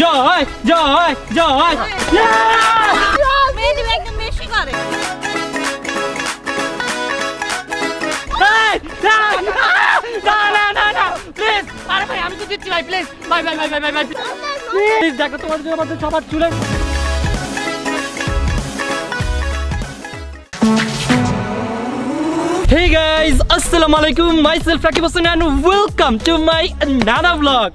জয় জয় জয়। ভাই একদম বেশি করে। আমি তো দিচ্ছি ভাই, please, ভাই, ভাই, ভাই, ভাই, ভাই, ভাই, please, দেখো তোমার জন্য আমাদের সবার চুলে। Hey guys, আলাইকুম myself Rakib Hossain and welcome to my নানা ব্লগ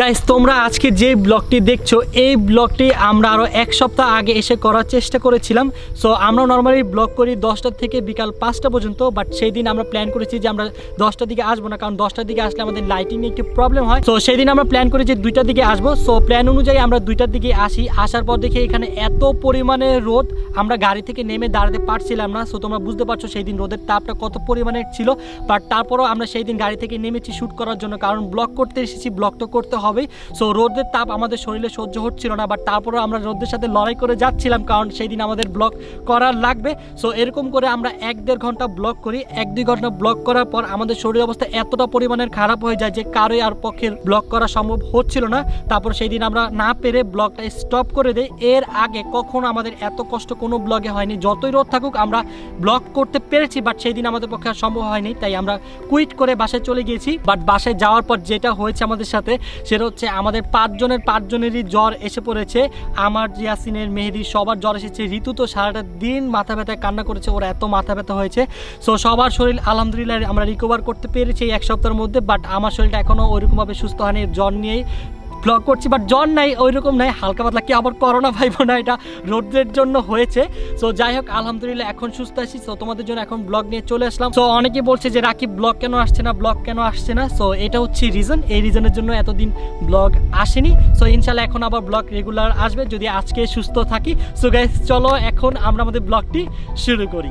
গাইস তোমরা আজকে যে ব্লগটি দেখছ, এই ব্লগটি আমরা আরও এক সপ্তাহ আগে এসে করার চেষ্টা করেছিলাম। সো আমরা নর্মালি ব্লগ করি দশটা থেকে বিকাল পাঁচটা পর্যন্ত বাট সেই দিন আমরা প্ল্যান করেছি যে আমরা দশটার দিকে আসব না, কারণ দশটার দিকে আসলে আমাদের লাইটিং নিয়ে একটু প্রবলেম হয়। সো সেই দিন আমরা প্ল্যান করি যে দুইটার দিকে আসব। সো প্ল্যান অনুযায়ী আমরা দুইটার দিকে আসি। আসার পর দেখি এখানে এত পরিমাণে রোদ, আমরা গাড়ি থেকে নেমে দাঁড়াতে পারছিলাম না। সো তোমরা বুঝতে পারছ সেই দিন রোদের তাপটা কত পরিমাণে ছিল। বাট তারপরও আমরা সেই দিন গাড়ি থেকে নেমেছি শ্যুট করার জন্য, কারণ ব্লগ করতে এসেছি ব্লগ তো করতে হবেই। সো রোদের তাপ আমাদের শরীরে সহ্য হচ্ছিল না বাট তারপরও আমরা রোদের সাথে লড়াই করে যাচ্ছিলাম, কারণ সেই দিন আমাদের ব্লগ করার লাগবে। সো এরকম করে আমরা এক দেড় ঘণ্টা ব্লগ করি। এক দুই ঘণ্টা ব্লগ করার পর আমাদের শরীর অবস্থা এতটা পরিমাণের খারাপ হয়ে যায় যে কারোই আর পক্ষে ব্লগ করা সম্ভব হচ্ছিল না। তারপর সেই দিন আমরা না পেরে ব্লগটা স্টপ করে দেই। এর আগে কখনো আমাদের এত কষ্ট কোনো ব্লগে হয়নি। যতই রোদ থাকুক, আমরা ব্লগ করতে পেরেছি বাট সেই দিন আমাদের পক্ষে আর সম্ভব হয়নি। তাই আমরা কুইট করে বাসায় চলে গিয়েছি। বাট বাসায় যাওয়ার পর যেটা হয়েছে আমাদের সাথে সেটা হচ্ছে আমাদের পাঁচজনের, পাঁচজনেরই জ্বর এসে পড়েছে। আমার জিয়াসিনের মেহেদি সবার জ্বর এসেছে। ঋতু তো সারাটা দিন মাথা ব্যথায় কান্না করেছে, ওরা এত মাথা ব্যথা হয়েছে। সো সবার শরীর আলহামদুলিল্লাহ আমরা রিকভার করতে পেরেছি এই এক সপ্তাহের মধ্যে বাট আমার শরীরটা এখনও ওইরকমভাবে সুস্থ হয়নি জ্বর নিয়েই। ব্লগ করছি বাট জ্বর নাই ওই রকম নাই, হালকা পাতলা কি আবার করোনা ভাইব না এটা রোদের জন্য হয়েছে। সো যাই হোক, আলহামদুলিল্লাহ এখন সুস্থ আছি। সো তোমাদের জন্য এখন ব্লগ নিয়ে চলে আসলাম। সো অনেকে বলছে যে, রাকিব ব্লগ কেন আসছে না? ব্লগ কেন আসছে না? সো এটা হচ্ছে রিজন এই রিজনের জন্য এতদিন ব্লগ আসেনি। সো ইনশাল্লাহ এখন আবার ব্লগ রেগুলার আসবে যদি আজকে সুস্থ থাকি। সো গাইজ চলো এখন আমরা আমাদের ব্লগটি শুরু করি।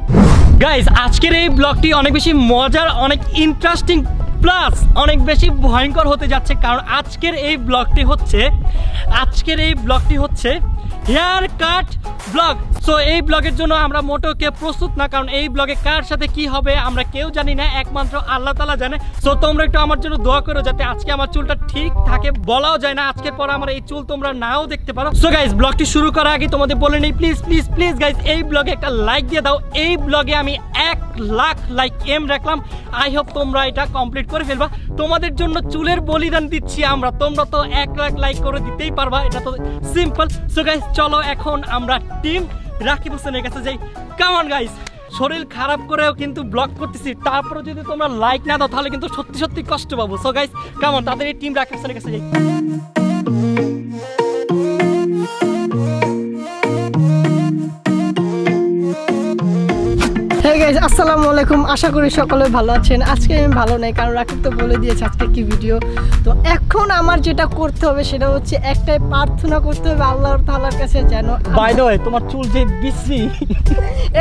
গাইজ আজকের এই ব্লগটি অনেক বেশি মজার, অনেক ইন্টারেস্টিং প্লাস অনেক বেশি ভয়ঙ্কর হতে যাচ্ছে। কারণ আজকের এই ব্লগটি হচ্ছে, আজকের এই ব্লগটি হচ্ছে হেয়ার কাট ব্লগ সো এই ব্লগের জন্য আমরা মোটো কেউ প্রস্তুত না, কারণ এই ব্লগে কার সাথে কি হবে আমরা কেউ জানি না, একমাত্র আল্লাহ তালা জানে। সো তোমরা একটু আমার জন্য দোয়া করো যাতে আজকে আমার চুলটা ঠিক থাকে, বলাও যায় না, আজকের পর আমার এই চুল তোমরা নাও দেখতে পারো। সো গাইজ ব্লগটি শুরু করার আগে তোমাদের বলে নেই প্লিজ প্লিজ প্লিজ গাইজ এই ব্লগে একটা লাইক দিয়ে দাও। এই ব্লগে আমি এক লাখ লাইক এম রাখলাম। আই হোপ তোমরা এটা কমপ্লিট করে ফেলবা। তোমাদের জন্য চুলের বলিদান দিচ্ছি আমরা। তোমরা তো এক লাখ লাইক করে দিতেই পারবা। এটা তো সিম্পল সো গাইজ চলো এখন আমরা টিম রাকিব হোসেনের কাছে যাই। কামন গাইজ শরীর খারাপ করেও কিন্তু ব্লক করতেছি। তারপরে যদি তোমরা লাইক না দাও, তাহলে কিন্তু সত্যি সত্যি কষ্ট পাবো। সো গাইজ কেমন তাদের এই টিম রাকিব হোসেনের কাছে যাই। হে গাইস আসসালামু আলাইকুম। আশা করি সকলে ভালো আছেন। আজকে আমি ভালো নাই কারণ রাকিব তো বলে দিয়েছে আজকে কি ভিডিও তো এখন আমার যেটা করতে হবে সেটা হচ্ছে একটাই প্রার্থনা করতে হবে আল্লাহর তাআলার কাছে যেন বাই দ্য ওয়ে তোমার চুল যে বিশ্রী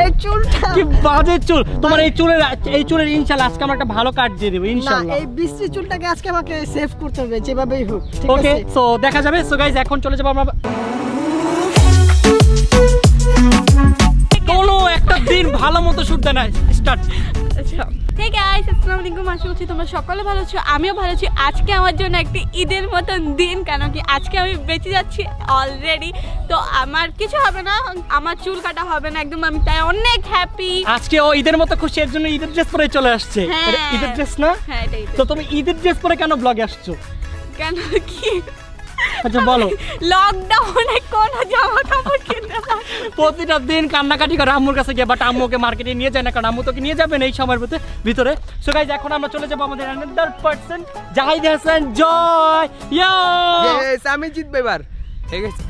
এই চুলটা কি বাজে চুল। তোমার এই চুলের এই চুলের ইনশাল্লাহ আজকে আমরা একটা ভালো কাট দিয়ে দেবো না ইনশাল্লাহ। এই বিশ্রী চুলটাকে আজকে আমাকে সেভ করতে হবে যেভাবেই হোক ঠিক আছে? ওকে সো দেখা যাবে। সো গাইজ এখন চলে যাব আমরা মতো শুট দেয় না স্টার্ট হে গাইস আসসালামু আলাইকুম আশা করছি তোমরা সকলে ভালো আছো আমিও ভালো আছি। আজকে আমার জন্য একটি ঈদের মতন দিন কেন কি আজকে আমি বেঁচে যাচ্ছি অলরেডি তো আমার কিছু হবে না আমার চুল কাটা হবে না একদম আমি তাই অনেক হ্যাপি আজকে ও ঈদের মতো খুশি এর জন্য ঈদের ড্রেস পরে চলে আসছে। হ্যাঁ। ঈদের ড্রেস না? হ্যাঁ তো। তুমি ঈদের ড্রেস পরে কেন ব্লগে আসছো? কেন কি? আচ্ছা বলো। লকডাউনে কোন জামা কাপড় কিনতে প্রতিটা দিন কান্নাকাটি করে আম্মুর কাছে গিয়ে বাট আম্মুকে মার্কেটে নিয়ে যায় না কারণ আম্মু তোকে নিয়ে যাবেন এই সময়ের ভিতরে ভিতরে? সো গাইজ এখন আমরা চলে যাব আমাদের পার্সন জাহিদ হাসান জয়! ইয়ো আমি জিতবো এবার।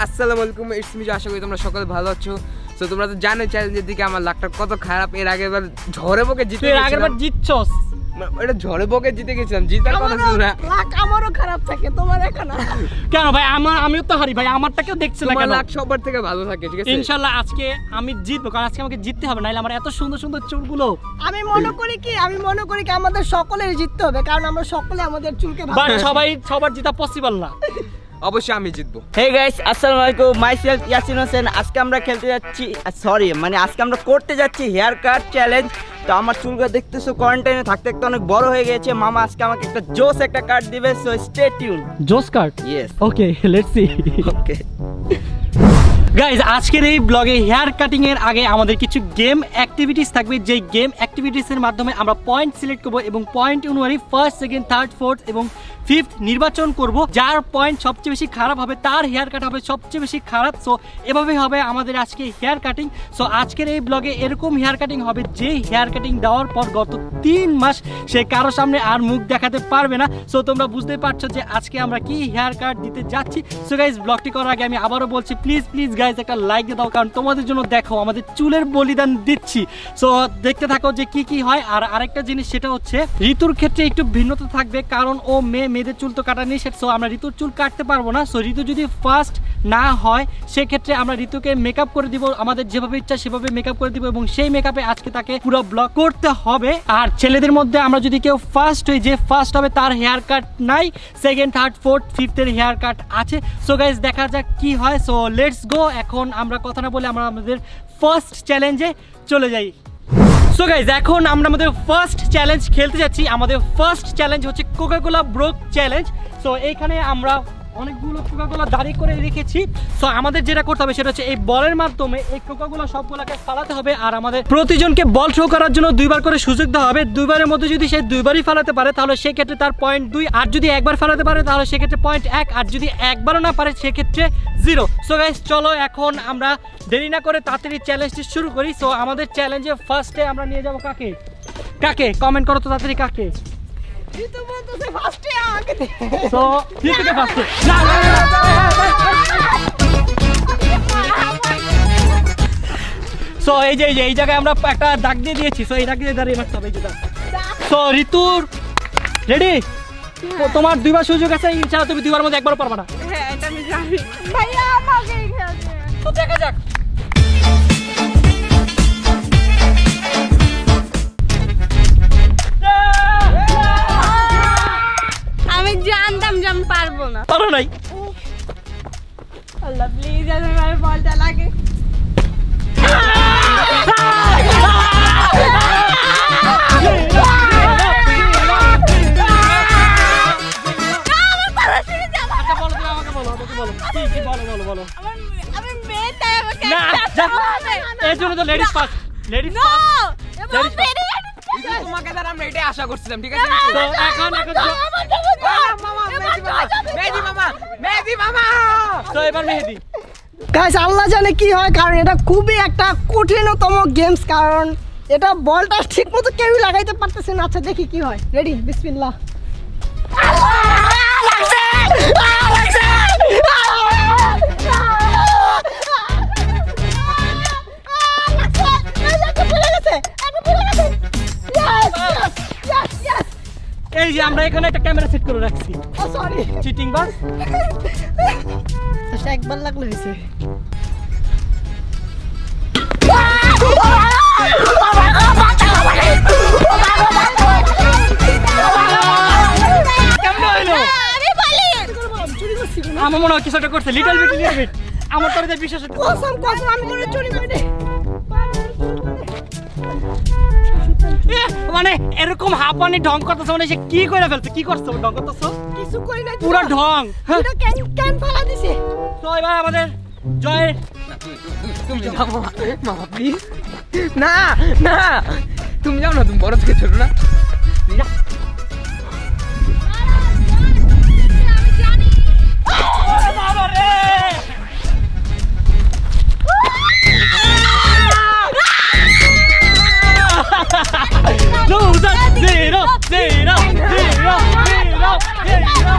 আসসালামু আলাইকুম ইটস মি আশা করি তোমরা সকলে ভালো আছো। তো তোমরা তো জানো চ্যালেঞ্জের দিকে আমার লাকটা কত খারাপ। এর আগের বার ঝড়ে বকে জিতে এর আগের বার গেছিলাম। জিতছস। ওটা ঝড়ে বকে জিতে গেছিলাম জিতার কথা ছিল না আমারও লাক আমারও খারাপ থাকে তোমার এখন? কেন ভাই আমার আমিও তো হারি ভাই আমারটাকেও দেখছে না কেন? লাক সবার থেকে ভালো থাকে ঠিক আছে? ইনশাল্লাহ আজকে আমি জিতবো কারণ আজকে আমাকে জিততে হবে নাহলে আমার এত সুন্দর সুন্দর চুলগুলো আমি মনে করি কি আমি মনে করি কি আমাদের সকলের জিততে হবে কারণ আমরা সকলে আমাদের চুলকে সবাই সবার জিতা পসিবল না। অবশ্যই আমি জিতবো। হে গাইস আসসালামু আলাইকুম। মাই সেলফ ইয়াসিন হোসেন আজকে আমরা খেলতে যাচ্ছি সরি মানে আজকে আমরা করতে যাচ্ছি হেয়ার কাট চ্যালেঞ্জ তো আমার চুলগুলো দেখতেছো কোয়ারেন্টাইনে থাকতে থাকতে অনেক বড় হয়ে গেছে। মামা আজকে আমাকে একটা জোস একটা কাট দিবে সো স্টে টিউন জোস cut yes okay let's see okay guys আজকের এই ব্লগে হেয়ার কাটিং এর আগে আমাদের কিছু গেম অ্যাক্টিভিটিস থাকবে। যেই গেম অ্যাক্টিভিটিস এর মাধ্যমে আমরা পয়েন্ট সিলেক্ট করব এবং পয়েন্ট অনুযায়ী ফার্স্ট সেকেন্ড থার্ড ফোর্থ এবং ফিফথ নির্বাচন করব, যার পয়েন্ট সবচেয়ে বেশি খারাপ হবে, তার হেয়ার কাট হবে সবচেয়ে বেশি খারাপ। সো এভাবেই হবে আমাদের আজকে হেয়ার কাটিং সো আজকের এই ব্লগে এরকম হেয়ার কাটিং হবে, যে হেয়ার কাটিং দেওয়ার পর গত তিন মাস সে কারও সামনে আর মুখ দেখাতে পারবে না। সো তোমরা বুঝতে পারছ যে আজকে আমরা কি হেয়ার কাট দিতে যাচ্ছি। সো গাইজ ব্লগটি করার আগে আমি আবারও বলছি প্লিজ প্লিজ গাইজ একটা লাইক দিয়ে দাও, কারণ তোমাদের জন্য দেখো, আমাদের চুলের বলিদান দিচ্ছি। সো দেখতে থাকো যে কি কি হয়। আর আরেকটা জিনিস, সেটা হচ্ছে, ঋতুর ক্ষেত্রে একটু ভিন্নতা থাকবে, কারণ ও মেয়ে মেয়েদের চুল তো কাটা নেই সো আমরা ঋতুর চুল কাটতে পারব না। সো ঋতু যদি ফার্স্ট না হয়, সেক্ষেত্রে আমরা ঋতুকে মেকআপ করে দিব, আমাদের যেভাবে ইচ্ছা সেভাবে মেকআপ করে দিব এবং সেই মেকআপে আজকে তাকে পুরো ব্লক করতে হবে। আর ছেলেদের মধ্যে আমরা যদি কেউ ফার্স্ট হই, যে ফার্স্ট হবে, তার হেয়ার কাট নাই সেকেন্ড থার্ড ফোর্থ ফিফথের হেয়ার কাট আছে। সো গাইজ দেখা যাক কি হয়। সো লেটস গো এখন আমরা কথা না বলে আমরা আমাদের ফার্স্ট চ্যালেঞ্জে চলে যাই। সো গাইজ এখন আমরা আমাদের ফার্স্ট চ্যালেঞ্জ খেলতে যাচ্ছি। আমাদের ফার্স্ট চ্যালেঞ্জ হচ্ছে Coca Cola broke challenge so এইখানে আমরা অনেকগুলো কোকাকোলা দাঁড়িয়ে করে রেখেছি। সো আমাদের যেটা করতে হবে সেটা হচ্ছে এই বলের মাধ্যমে এই কোকাকোলা সবগুলোকে ফালাতে হবে আর আমাদের প্রতিজনকে বল শো করার জন্য দুইবার করে সুযোগ দেওয়া হবে। দুইবারের মধ্যে যদি সে দুইবারই ফালাতে পারে, তাহলে সেক্ষেত্রে তার পয়েন্ট দুই। আর যদি একবার ফালাতে পারে, তাহলে সেক্ষেত্রে পয়েন্ট এক। আর যদি একবারও না পারে, সেক্ষেত্রে জিরো সো গাইজ চলো এখন আমরা দেরি না করে তাড়াতাড়ি চ্যালেঞ্জটি শুরু করি। সো আমাদের চ্যালেঞ্জে ফার্স্টে আমরা নিয়ে যাব কাকে? কাকে? কমেন্ট করো তো তাড়াতাড়ি কাকে? সো ফার্স্টে না না না, না সো এই যে এই জায়গায় আমরা একটা দাগ দিয়ে দিয়েছি সো এই দাগ দিয়ে দাঁড়িয়ে মারতে হবে এই যে দাগ সো ঋতুর রেডি তোমার দুইবার সুযোগ আছে ইনশাআল্লাহ তুমি দুইবার মধ্যে একবার পারবা না হ্যাঁ এটা আমি জানি ভাইয়া আমাকে দেখা যাক পারব না পারো নাই আল্লাহ প্লিজ আমার বলটা লাগে আচ্ছা বলো তুমি আমাকে তোমাকে দ্বারা আমরা এটাই আশা করছিলাম ঠিক আছে? তো এখন এখন মামা মেহেদি মামা মেহেদি মামা মেহেদি মামা! তো এবার মেহেদি। গাইস আল্লাহ জানে কি হয় কারণ এটা খুবই একটা কঠিনতম গেমস কারণ এটা বলটা ঠিক মতো কেউই লাগাইতে পারতেছে না। আচ্ছা দেখি কি হয়। রেডি বিসমিল্লাহ। এই যে আমরা এখানে একটা ক্যামেরা সেট করে রাখছি। সরি চিটিং বাস আচ্ছা একবার লাগল হয়েছে আমার মনে হয় কিছু একটা করছে। লিটল বিট লিটল বিট আমার তো এটা বিশ্বাস কসম কসম আমি কোনো চুরি করিনি মানে এরকম হাঁপানি ঢং করতেছে মানে সে কি করে ফেলছে? কি করছে? ঢং করতেছ? কিছু করি না পুরো ঢং। হ্যাঁ। কেন ফালা দিছে। তো এবার আমাদের। জয়ের তুমি যাও মামা মামা প্লিজ না না। তুমি যাও না তুমি বড় থেকে ছোট না। Loser, zero, zero, zero, zero, zero.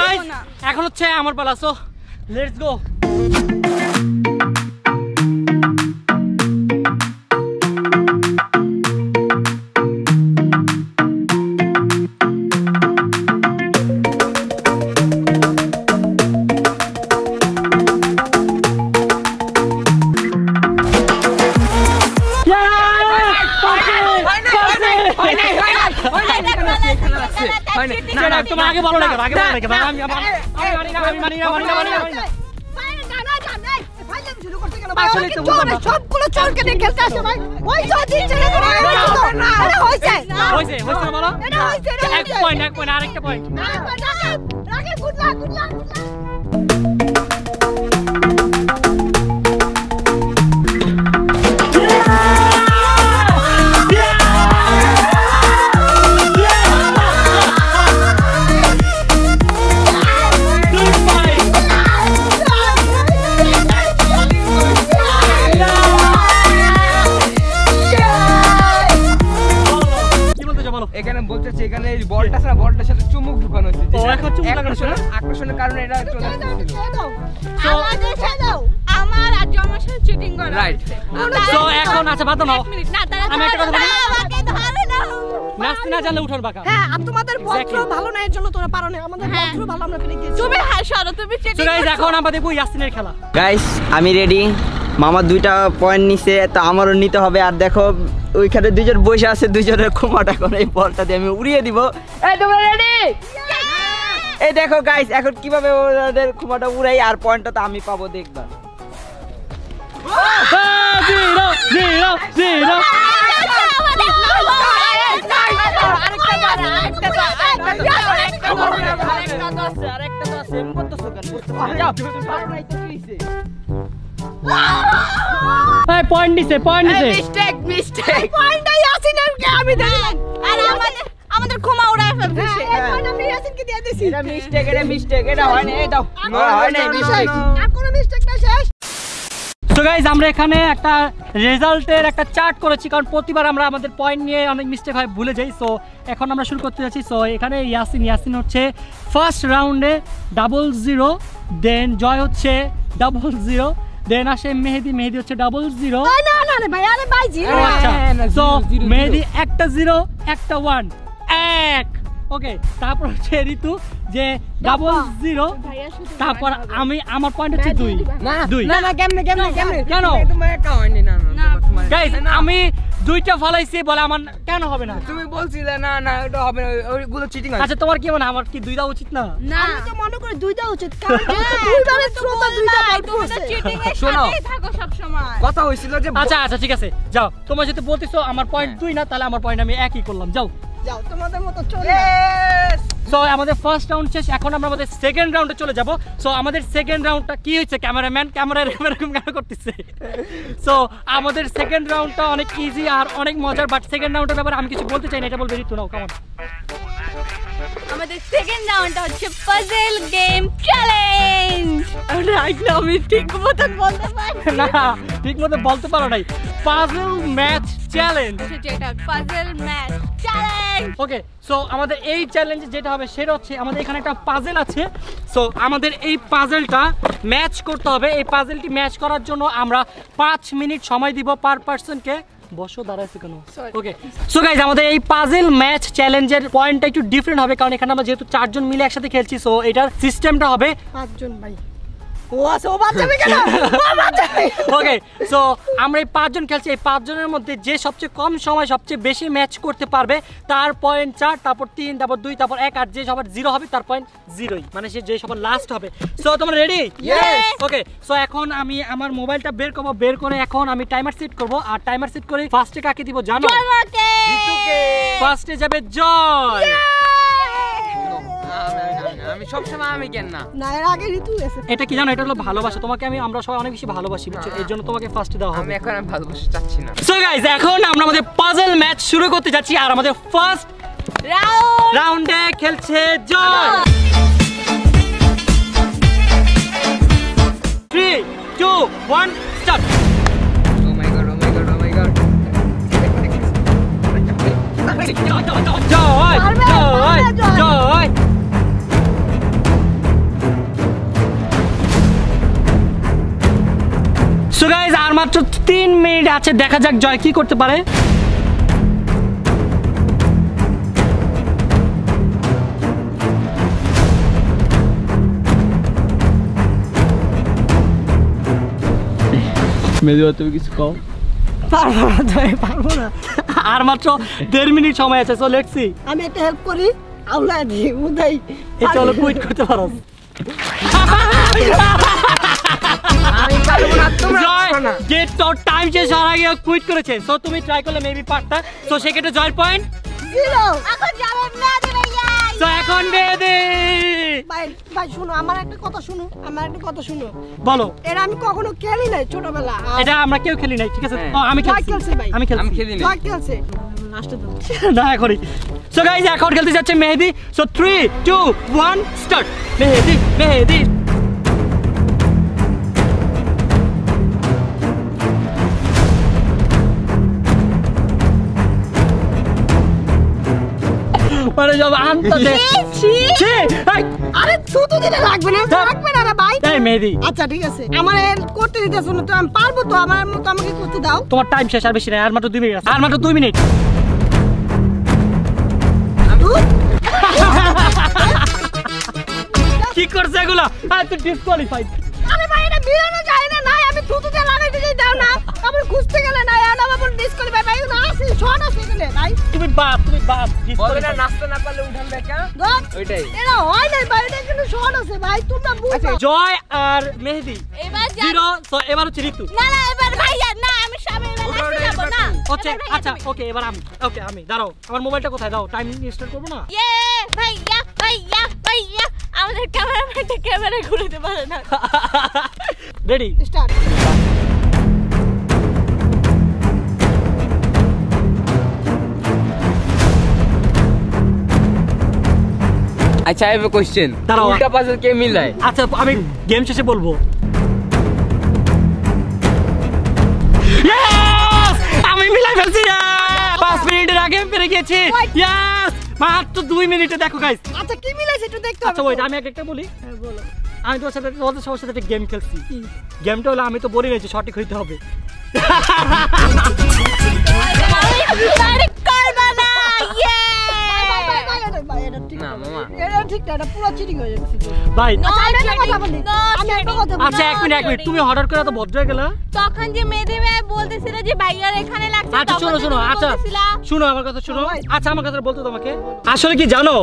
Guys, এখন হচ্ছে আমার পালা সো লেটস গো আগে ভালো লাগে আগে ভালো লাগে আমি আমি মানি না আমি মানি না মানি না মানি না মানি না আসলে তো বুঝলাম না। সবগুলো চোরকে নিয়ে খেলতে আসে ভাই ওই তো দিচ্ছে না হয়েছে হয়েছে হয়েছে বলো এটা হয়েছে এটা এক পয়েন্ট এক পয়েন্ট আরেকটা পয়েন্ট রাগে গুড লাক গুড লাক আকর্ষণ- আকর্ষণের কারণে এটা চলে আসছিল আমার আর জমার সাথে চিটিং করা. হয়েছে। So, এখন আচ্ছা, বাদ দাও। না। এক মিনিট, না, তারা আমি একটা কথা বলি? না, আমাকে ধরো না। নাচতে না জানলে উঠোর বাঁকা হ্যাঁ আর তোমাদের. ভালো না এর জন্য তোরা পারো না। আমাদের হ্যাঁ। ভালো আমরা ফেলে গিয়েছি। তুমি হ্যাঁ সরো তুমি তো চিটিং এখন আমরা দেখব ইয়াসিনের খেলা। গাইস আমি রেডি মামা দুইটা পয়েন্ট নিছে তো আমারও নিতে হবে। আর দেখো ওইখানে দুজন বসে আছে দুজনের কুমাটা করে এই বলটা দিয়ে আমি উড়িয়ে দিব। এই তোমরা রেডি এই দেখো গাইস এখন কীভাবে ওদের কুমাটা উড়াই আর পয়েন্টটা তো আমি পাবো দেখবা। পয়েন্ট দিছে পয়েন্ট দিছে মিস্টেক মিস্টেক পয়েন্টটা ইয়াসিনকে আমি দিলাম আর আমাদের আমাদের ক্ষমা উড়ায় ফেলতেছে এই পয়েন্ট আমি ইয়াসিনকে দিয়ে দিছি। এটা মিস্টেক এটা মিস্টেক এটা হয় না এই দাও। হয় না মিস্টেক আর কোনো মিস্টেক না শেষ। সো গাইজ আমরা এখানে একটা রেজাল্টের একটা চার্ট করেছি কারণ প্রতিবার আমরা আমাদের পয়েন্ট নিয়ে অনেক মিস্টেক হয় ভুলে যাই। সো এখন আমরা শুরু করতে যাচ্ছি। সো এখানে ইয়াসিন ইয়াসিন হচ্ছে ফার্স্ট রাউন্ডে ডাবল জিরো দেন জয় হচ্ছে ডাবল জিরো দেন আসে মেহেদি মেহেদি হচ্ছে ডাবল জিরো না না ভাই আরে ভাই জিরো আচ্ছা হ্যাঁ, মেহেদি একটা জিরো একটা ওয়ান এক। ওকে তারপর হচ্ছে ঋতু যে ডাবল জিরো তারপর আমি আমার পয়েন্ট হচ্ছে দুই। দুই। না না কেমনে কেমনে কেমনে? কেন? গাইজ আমি দুইটা ফালাইছি বলে আমার কেন হবে না? তুমি বলছিলে না না এটা হবে না ওইগুলো চিটিং আছে। আচ্ছা তোমার কি মনে আমার কি দুই দেওয়া উচিত না? না। আমি তো মনে করি দুইটা উচিত কারণ যেহেতু দুইবারের শ্রোতা দুইটা গল্প তুমি তো চিটিং এর শোনো। সাথেই থাকো সব সময় কথা হয়েছিল যে আচ্ছা আচ্ছা ঠিক আছে। যাও তোমার যদি বলতেছো আমার পয়েন্ট দুই না তাহলে আমার পয়েন্ট আমি একই করলাম। যাও। যাও তোমাদের মতো চলে সো আমাদের ফার্স্ট রাউন্ড শেষ এখন আমরা আমাদের সেকেন্ড রাউন্ডে চলে যাব। সো আমাদের সেকেন্ড রাউন্ডটা কি হয়েছে? ক্যামেরাম্যান ক্যামেরা এরকম কেন করতেছে। সো আমাদের সেকেন্ড রাউন্ডটা অনেক ইজি আর অনেক মজার বাট সেকেন্ড রাউন্ডের ব্যাপারে আমি কিছু বলতে চাই না এটা বলবে ঋতু নাও কেমন আমাদের সেকেন্ড রাউন্ডটা হচ্ছে পাজল গেম চ্যালেঞ্জ রাইট না আমি ঠিক মতন বলতে পারছি। না ঠিক মতো বলতে পারো নাই। পাজল ম্যাচ চ্যালেঞ্জ যেটা puzzle match challenge okay so আমাদের এই চ্যালেঞ্জ যেটা হবে সেটা হচ্ছে আমাদের এখানে একটা পাজেল আছে। সো আমাদের এই পাজেলটা ম্যাচ করতে হবে। এই পাজেলটি ম্যাচ করার জন্য আমরা পাঁচ মিনিট সময় দিব পার পার্সনকে বসো দাঁড়াইছে কেন? ওকে সো গাইজ আমাদের এই পাজেল ম্যাচ চ্যালেঞ্জের পয়েন্টটা একটু ডিফারেন্ট হবে কারণ এখানে আমরা যেহেতু চারজন মিলে একসাথে খেলছি সো এটার সিস্টেমটা হবে পাঁচজন ভাই। ওকে সো আমরা এই পাঁচজন খেলছি এই পাঁচজনের মধ্যে যে সবচেয়ে কম সময় সবচেয়ে বেশি ম্যাচ করতে পারবে তার পয়েন্ট চার তারপর তিন তারপর দুই তারপর এক আর যে সবার জিরো হবে তার পয়েন্ট জিরোই মানে সে যে সবার লাস্ট হবে। সো তোমরা রেডি ওকে সো এখন আমি আমার মোবাইলটা বের করব বের করে এখন আমি টাইমার সেট করব আর টাইমার সেট করে ফার্স্টে কাকে দিব জানো? ফার্স্টে যাবে জয়। এটা কি জানো এটা হলো ভালোবাসা তোমাকে আমি আমরা সবাই অনেক বেশি ভালোবাসি তোমাকে পাজল ম্যাচ শুরু করতে যাচ্ছি আর আমাদের ফার্স্ট রাউন্ড খেলছে Joy three two one start oh my god oh my god oh my god Joy Joy Joy. Joy মাত্র তিন মিনিট আছে দেখা যাক জয় কি করতে পারে। পারব না জয় পারব না। আর মাত্র দেড় মিনিট সময় আছে সো লেটস সি আমি একটা হেল্প করি আল্লাহ দি উদয়। এ চলো কুইট করতে পারো। জয় যে তোর টাইম শেষ হওয়ার আগে কুইট করেছে। সো তুমি ট্রাই করলে মেবি পারতা। সো সেক্ষেত্রে জয়ের পয়েন্ট এখন যাবে মেয়েদের ভাইয়া সো এখন বেদে ভাই ভাই শুনো আমার একটা কথা শুনো আমার একটা কথা শুনো। বলো। এটা আমি কখনো খেলি নাই ছোটবেলা। এটা আমরা কেউ খেলি নাই ঠিক আছে? হ্যাঁ। আমি খেলছি। ভাই। আমি খেলছি। আমি খেলি না খেলছে। লাস্টে তো না এখনই সো গাইজ এখন খেলতে যাচ্ছে Mehedi. So three two one start Mehedi Mehedi. মানে সব আনতে আরে থুতু দিতে লাগবে না লাগবে না ভাই। এই মেহেদি। আচ্ছা ঠিক আছে। আমার করতে দিতেছ না তো আমি পারব তো আমার মতো আমাকে করতে দাও। তোমার টাইম শেষ আর বেশি নাই আর মাত্র দুই মিনিট আছে। আর মাত্র দুই মিনিট কি করছে এগুলো? আর তুই ডিসকোয়ালিফাইড আরে ভাই এটা মিলানো যায় না নাই আমি লাগাইতে যাই দাও না আবার খুঁজতে গেলে না আর আমার ডিসকোয়ালিফাই ভাই না আছে শর্ট আছে এখানে ভাই। তুমি বাপ তুমি বাপ বলবে না। নাচতে না পারলে উঠান দেখা ধর ওইটাই। এটা হয় না ভাই এটা কিন্তু শর্ট আছে ভাই তোমরা বুঝো জয় আর মেহেদি। এবার জিরো তো এবার হচ্ছে ঋতু। না না এবার ভাইয়া না আমি সামনে এবার যাব না। আচ্ছা ওকে এবার আমি ওকে আমি দাঁড়াও আমার মোবাইলটা কোথায়? দাও টাইম স্টার্ট করব না? ইয়ে ভাইয়া ভাইয়া ভাইয়া আমাদের ক্যামেরাম্যানটা ক্যামেরা ঘুরাতে পারে না। রেডি স্টার্ট আচ্ছা আই হ্যাভ এ কোশ্চেন দাঁড়াও। উল্টা পাজল কে মিলায়? আচ্ছা আমি গেম শেষে বলব! আমি মিলাই ফেলছি! পাঁচ মিনিটের আগে পেরে গেছি ইয়াস মাত্র দুই মিনিটে দেখো গাইস আচ্ছা কি মিলাইছে একটু দেখতে আচ্ছা ওইটা আমি এক একটা বলি? হ্যাঁ, বলো। আমি তোমার সাথে তোমাদের সবার সাথে একটা গেম খেলছি। গেমটা হলো আমি তো বলি না যে সঠিক হইতে হবে আরে করবা না ইয়ে ভাই, ভাই, ভাই, এটা- ঠিক না, না। মামা। এটা ঠিক না, এটা পুরো cheating হয়ে যাচ্ছে। ভাই আচ্ছা, কথা বলি। আমি একটা কথা বলি। আচ্ছা এক মিনিট এক মিনিট তুমি হঠাৎ করে তো ভদ্র হয়ে গেলা তখন যে মেয়েদের ভাই বলতেছিল যে ভাইয়ার এখানে লাগছে আচ্ছা শোনো শোনো আচ্ছা শোনো আমার কথা শোনো আচ্ছা আমার কথা বলতো তোমাকে আসলে কি জানো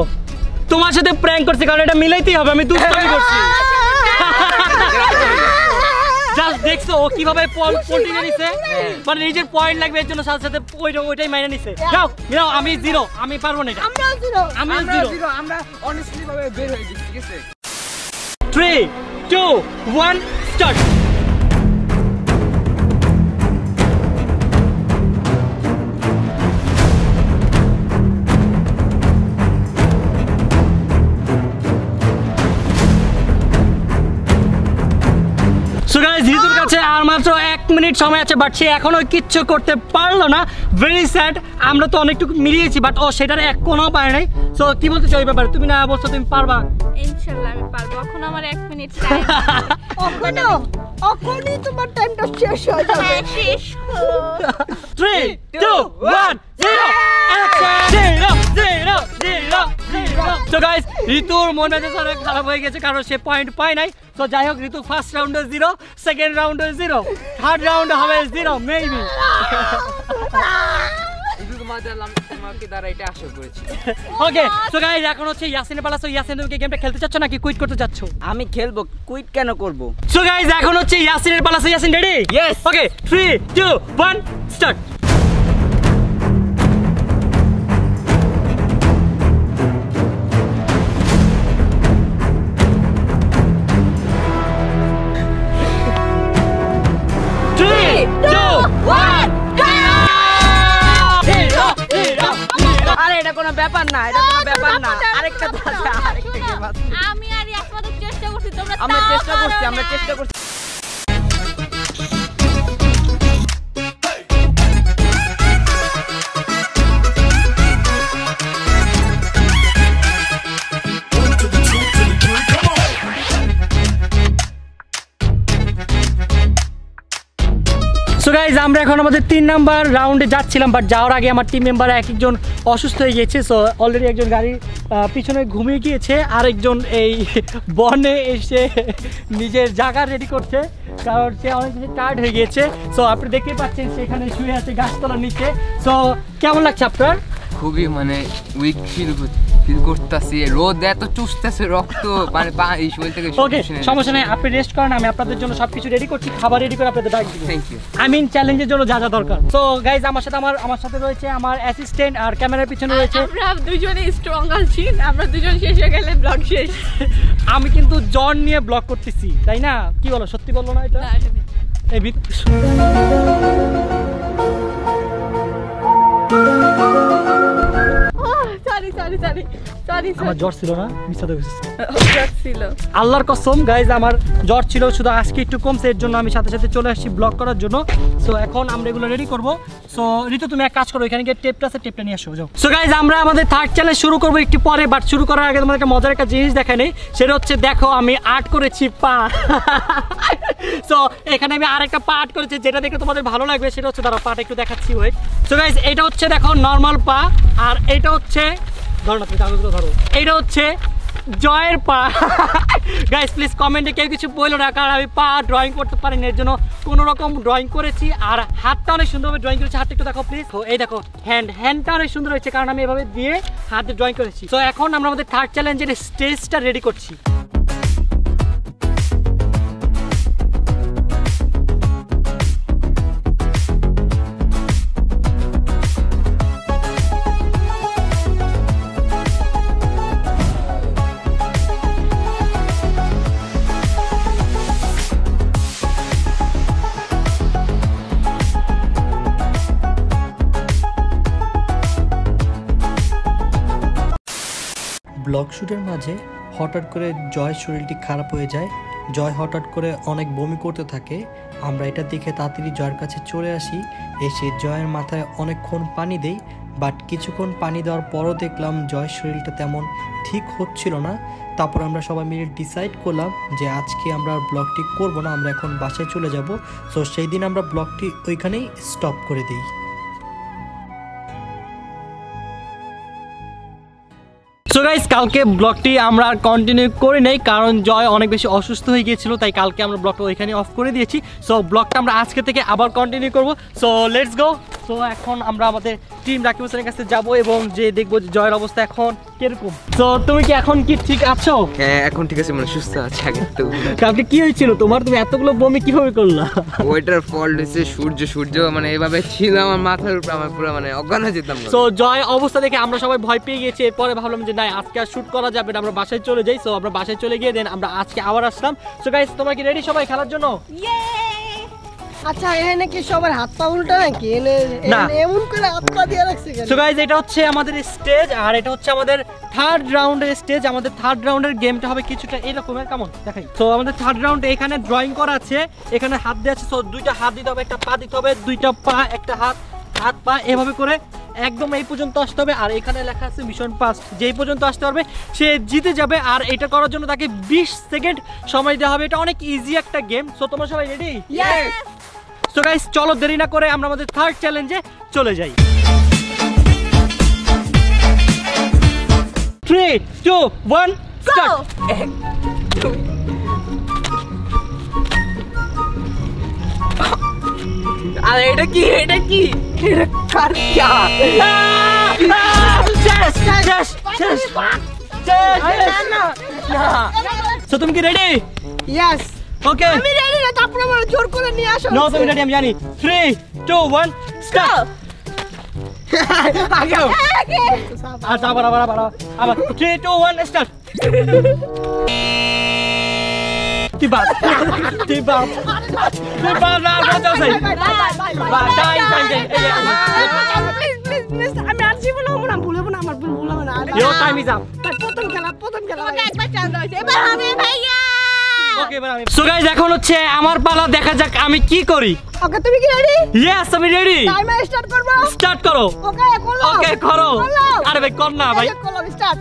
তোমার সাথে প্র্যাঙ্ক করছে কারণ এটা মিলাইতেই হবে আমি দুষ্টামি করছি জাস্ট দেখছ ও কীভাবে পোল্ট্রি নিছে? মানে নিজের পয়েন্ট লাগবে এর জন্য সাথে সাথে ওইটা ওইটাই মাইনে নিছে। যাও মিরাও আমি জিরো আমি পারব না এটা। আমরাও জিরো আমরাও জিরো আমরা অনেস্টলি ভাবে বের হয়ে গেছি ঠিক আছে? থ্রি টু ওয়ান স্টার্ট কাছে আর মাত্র এক মিনিট সময় আছে বাট সে এখনও কিচ্ছু করতে পারল না। ভেরি স্যাড আমরা তো অনেকটুকু মিলিয়েছি বাট ও সেটার এক কোনো পারে নাই। সো কি বলতে চাই ব্যাপারে? তুমি না বলছো তুমি পারবা? ইনশাআল্লাহ আমি পারব। এখন আমার এক মিনিট টাইম তোমার টাইমটা শেষ হয়ে যাবে। হ্যাঁ, শেষ তো গাইস ঋতুর মন মেজাজ অনেক খারাপ হয়ে গেছে কারণ সে পয়েন্ট পায় নাই। তো যাই হোক ঋতু ফার্স্ট রাউন্ডে জিরো সেকেন্ড রাউন্ডে জিরো থার্ড রাউন্ডে হবে জিরো মেবি ওকে গাইস এখন হচ্ছে ইয়াসিনের পালা ইয়াসিন তুমি গেমটা খেলতে চাচ্ছ নাকি কুইট করতে চাচ্ছ? আমি খেলব কুইট কেন করব? সো গাইস এখন হচ্ছে ইয়াসিনের পালা so Yasin ready. Okay 3 2 1 start কোনো ব্যাপার না এটা কোনো ব্যাপার না। আরেকটা দাদা আরেকটা আমি আর একমাত্র চেষ্টা করছি তোমরা আমরা চেষ্টা করছি আমরা চেষ্টা করছি। সো গাইজ আমরা এখন আমাদের তিন নাম্বার রাউন্ডে যাচ্ছিলাম বাট যাওয়ার আগে আমার টিম মেম্বার এক একজন অসুস্থ হয়ে গিয়েছে। সো অলরেডি একজন গাড়ির পিছনে ঘুমিয়ে গিয়েছে, আরেকজন এই বনে এসে নিজের জায়গা রেডি করছে, কারণ সে অনেক বেশি টায়ার্ড হয়ে গিয়েছে। সো আপনি দেখতেই পাচ্ছেন সেখানে শুয়ে আছে গাছতলার নিচে। সো কেমন লাগছে আপনার? খুবই মানে উইক ফিল ফিল করতেছি রোদ এত চুষতেছে রক্ত মানে পা এই শরীর থেকে ওকে সমস্যা নেই আপনি রেস্ট করেন আমি আপনাদের জন্য সবকিছু রেডি করছি খাবার রেডি করে আপনাদের ডাক দিব থ্যাংক ইউ আই মিন চ্যালেঞ্জের জন্য যা যা দরকার। তো গাইজ আমার সাথে আমার আমার সাথে রয়েছে আমার অ্যাসিস্ট্যান্ট আর ক্যামেরার পিছনে রয়েছে আমরা দুজনে স্ট্রং আছি আমরা দুজন শেষ হয়ে গেলে ব্লগ শেষ। আমি কিন্তু জন নিয়ে ব্লগ করতেছি তাই না? কি বলো সত্যি বলল না এটা। এই সরি সরি সরি সরি আমার জ্বর ছিল না মিথ্যা দেখেছিস ছিল। আল্লাহর কসম গাইজ আমার জ্বর ছিল শুধু আজকে একটু কমছে এর জন্য আমি সাথে সাথে চলে আসছি ব্লগ করার জন্য। সো এখন আমরা এগুলো রেডি করব। সো ঋতু তুমি এক কাজ করো এখানে গিয়ে টেপটা আছে টেপটা নিয়ে আসো যাও। সো গাইজ আমরা আমাদের থার্ড চ্যালেঞ্জ শুরু করব একটু পরে বাট শুরু করার আগে তোমাদের একটা মজার একটা জিনিস দেখাই নেই। সেটা হচ্ছে দেখো আমি আর্ট করেছি পা। সো এখানে আমি আরেকটা পা আর্ট করেছি যেটা দেখে তোমাদের ভালো লাগবে সেটা হচ্ছে দাঁড়া পাটা একটু দেখাচ্ছি ওয়েট সো গাইজ এটা হচ্ছে দেখো নর্মাল পা আর এটা হচ্ছে এইটা হচ্ছে জয়ের পা। গাইস প্লিজ কমেন্টে কেউ কিছু বলল না, কারণ আমি পা ড্রয়িং করতে পারিনি, এর জন্য কোনো রকম ড্রয়িং করেছি। আর হাতটা অনেক সুন্দরভাবে ড্রয়িং করেছি, হাতটা একটু দেখো প্লিজ এই দেখো হ্যান্ড হ্যান্ডটা অনেক সুন্দর হয়েছে, কারণ আমি এভাবে দিয়ে হাতে ড্রয়িং করেছি। তো এখন আমরা আমাদের থার্ড চ্যালেঞ্জের স্টেজটা রেডি করছি। ব্লগ শ্যুটের মাঝে হঠাৎ করে জয় শরীরটি খারাপ হয়ে যায়। জয় হঠাৎ করে অনেক বমি করতে থাকে। আমরা এটা দেখে তাড়াতাড়ি জয়ের কাছে চলে আসি। এসে জয়ের মাথায় অনেকক্ষণ পানি দেই বাট কিছুক্ষণ পানি দেওয়ার পরও দেখলাম জয়ের শরীরটা তেমন ঠিক হচ্ছিল না। তারপর আমরা সবাই মিলে ডিসাইড করলাম যে আজকে আমরা ব্লগটি করব না, আমরা এখন বাসায় চলে যাব। সো সেই দিন আমরা ব্লগটি ওইখানেই স্টপ করে দিই। সো গাইস কালকে ব্লগটি আমরা আর কন্টিনিউ করে নেই, কারণ জয় অনেক বেশি অসুস্থ হয়ে গিয়েছিল, তাই কালকে আমরা ব্লগটা ওইখানে অফ করে দিয়েছি। সো ব্লগটা আমরা আজকে থেকে আবার কন্টিনিউ করব। সো লেটস গো সো এখন আমরা আমাদের টিম রাকিব হোসেনের কাছে যাব এবং যে দেখব যে জয়ের অবস্থা এখন কীরকম। তো তুমি কি এখন কি ঠিক আছো? হ্যাঁ এখন ঠিক আছে মানে সুস্থ আছে আগে তো। কালকে কি হয়েছিল? তোমার তুমি এতগুলো বমি কীভাবে করলা? ওইটার ফল্ট হয়েছে সূর্য সূর্য মানে এভাবে ছিল আমার মাথার উপর আমার পুরো মানে অজ্ঞান হয়ে যেতাম। সো জয় অবস্থা দেখে আমরা সবাই ভয় পেয়ে গেছি এরপরে ভাবলাম যে না আজকে আর শুট করা যাবে না আমরা বাসায় চলে যাই। সো আমরা বাসায় চলে গিয়ে দেন আমরা আজকে আবার আসলাম। সো গাইস তোমরা কি রেডি সবাই খেলার জন্য? আচ্ছা এখানে কি সবার হাত পা উল্টা নাকি? না। এমন করে হাত পা দিয়ে রাখছে কেন? সো গাইস এটা হচ্ছে আমাদের স্টেজ আর এটা হচ্ছে আমাদের থার্ড রাউন্ডের স্টেজ আমাদের থার্ড রাউন্ডের গেমটা হবে কিছুটা এরকমের কেমন? দেখাই। তো আমাদের থার্ড রাউন্ড এখানে ড্রয়িং করা আছে এখানে হাত দেওয়া আছে। সো দুইটা হাত দিতে হবে একটা পা দিতে হবে দুইটা পা একটা হাত হাত পা এভাবে করে একদম এই পর্যন্ত আসতে হবে। আর এখানে লেখা আছে মিশন পাস যেই পর্যন্ত আসতে পারবে সে জিতে যাবে। আর এটা করার জন্য তাকে বিশ সেকেন্ড সময় দেওয়া হবে। এটা অনেক ইজি একটা গেম সো তোমরা সবাই রেডি সো গাইস চলো দেরি না করে আমরা আমাদের থার্ড চ্যালেঞ্জে চলে যাই। থ্রি টু ওয়ান স্টার্ট আরে এটা কি? এটা কি? কার তুমি কি রেডি ইয়েস ওকে আমি রেডি না তারপরে আমার জোর করে নিয়ে আসো নো তুমি রেডি আমি জানি থ্রি টু ওয়ান স্টার্ট আগেও আচ্ছা আবার আবার আবার আবার three two one start Tiba, tiba, tiba না বাঁচাও সেই time time please please please আমি আর জীবনে হব না ভুলবো না আমার ভুল ভুলবো না। আরে ইওর টাইম ইজ আপ ভাই, প্রথম খেলা প্রথম খেলা তোমাকে একবার চান্স হয়েছে। এবার হবে ভাইয়া। ওকে এবার আমি সো গাইস এখন হচ্ছে আমার পালা দেখা যাক আমি কি করি। ওকে তুমি কি রেডি ইয়েস আমি রেডি টাইমার স্টার্ট করব? স্টার্ট করো। ওকে করো ওকে করো। আরে ভাই কর না ভাই। করো স্টার্ট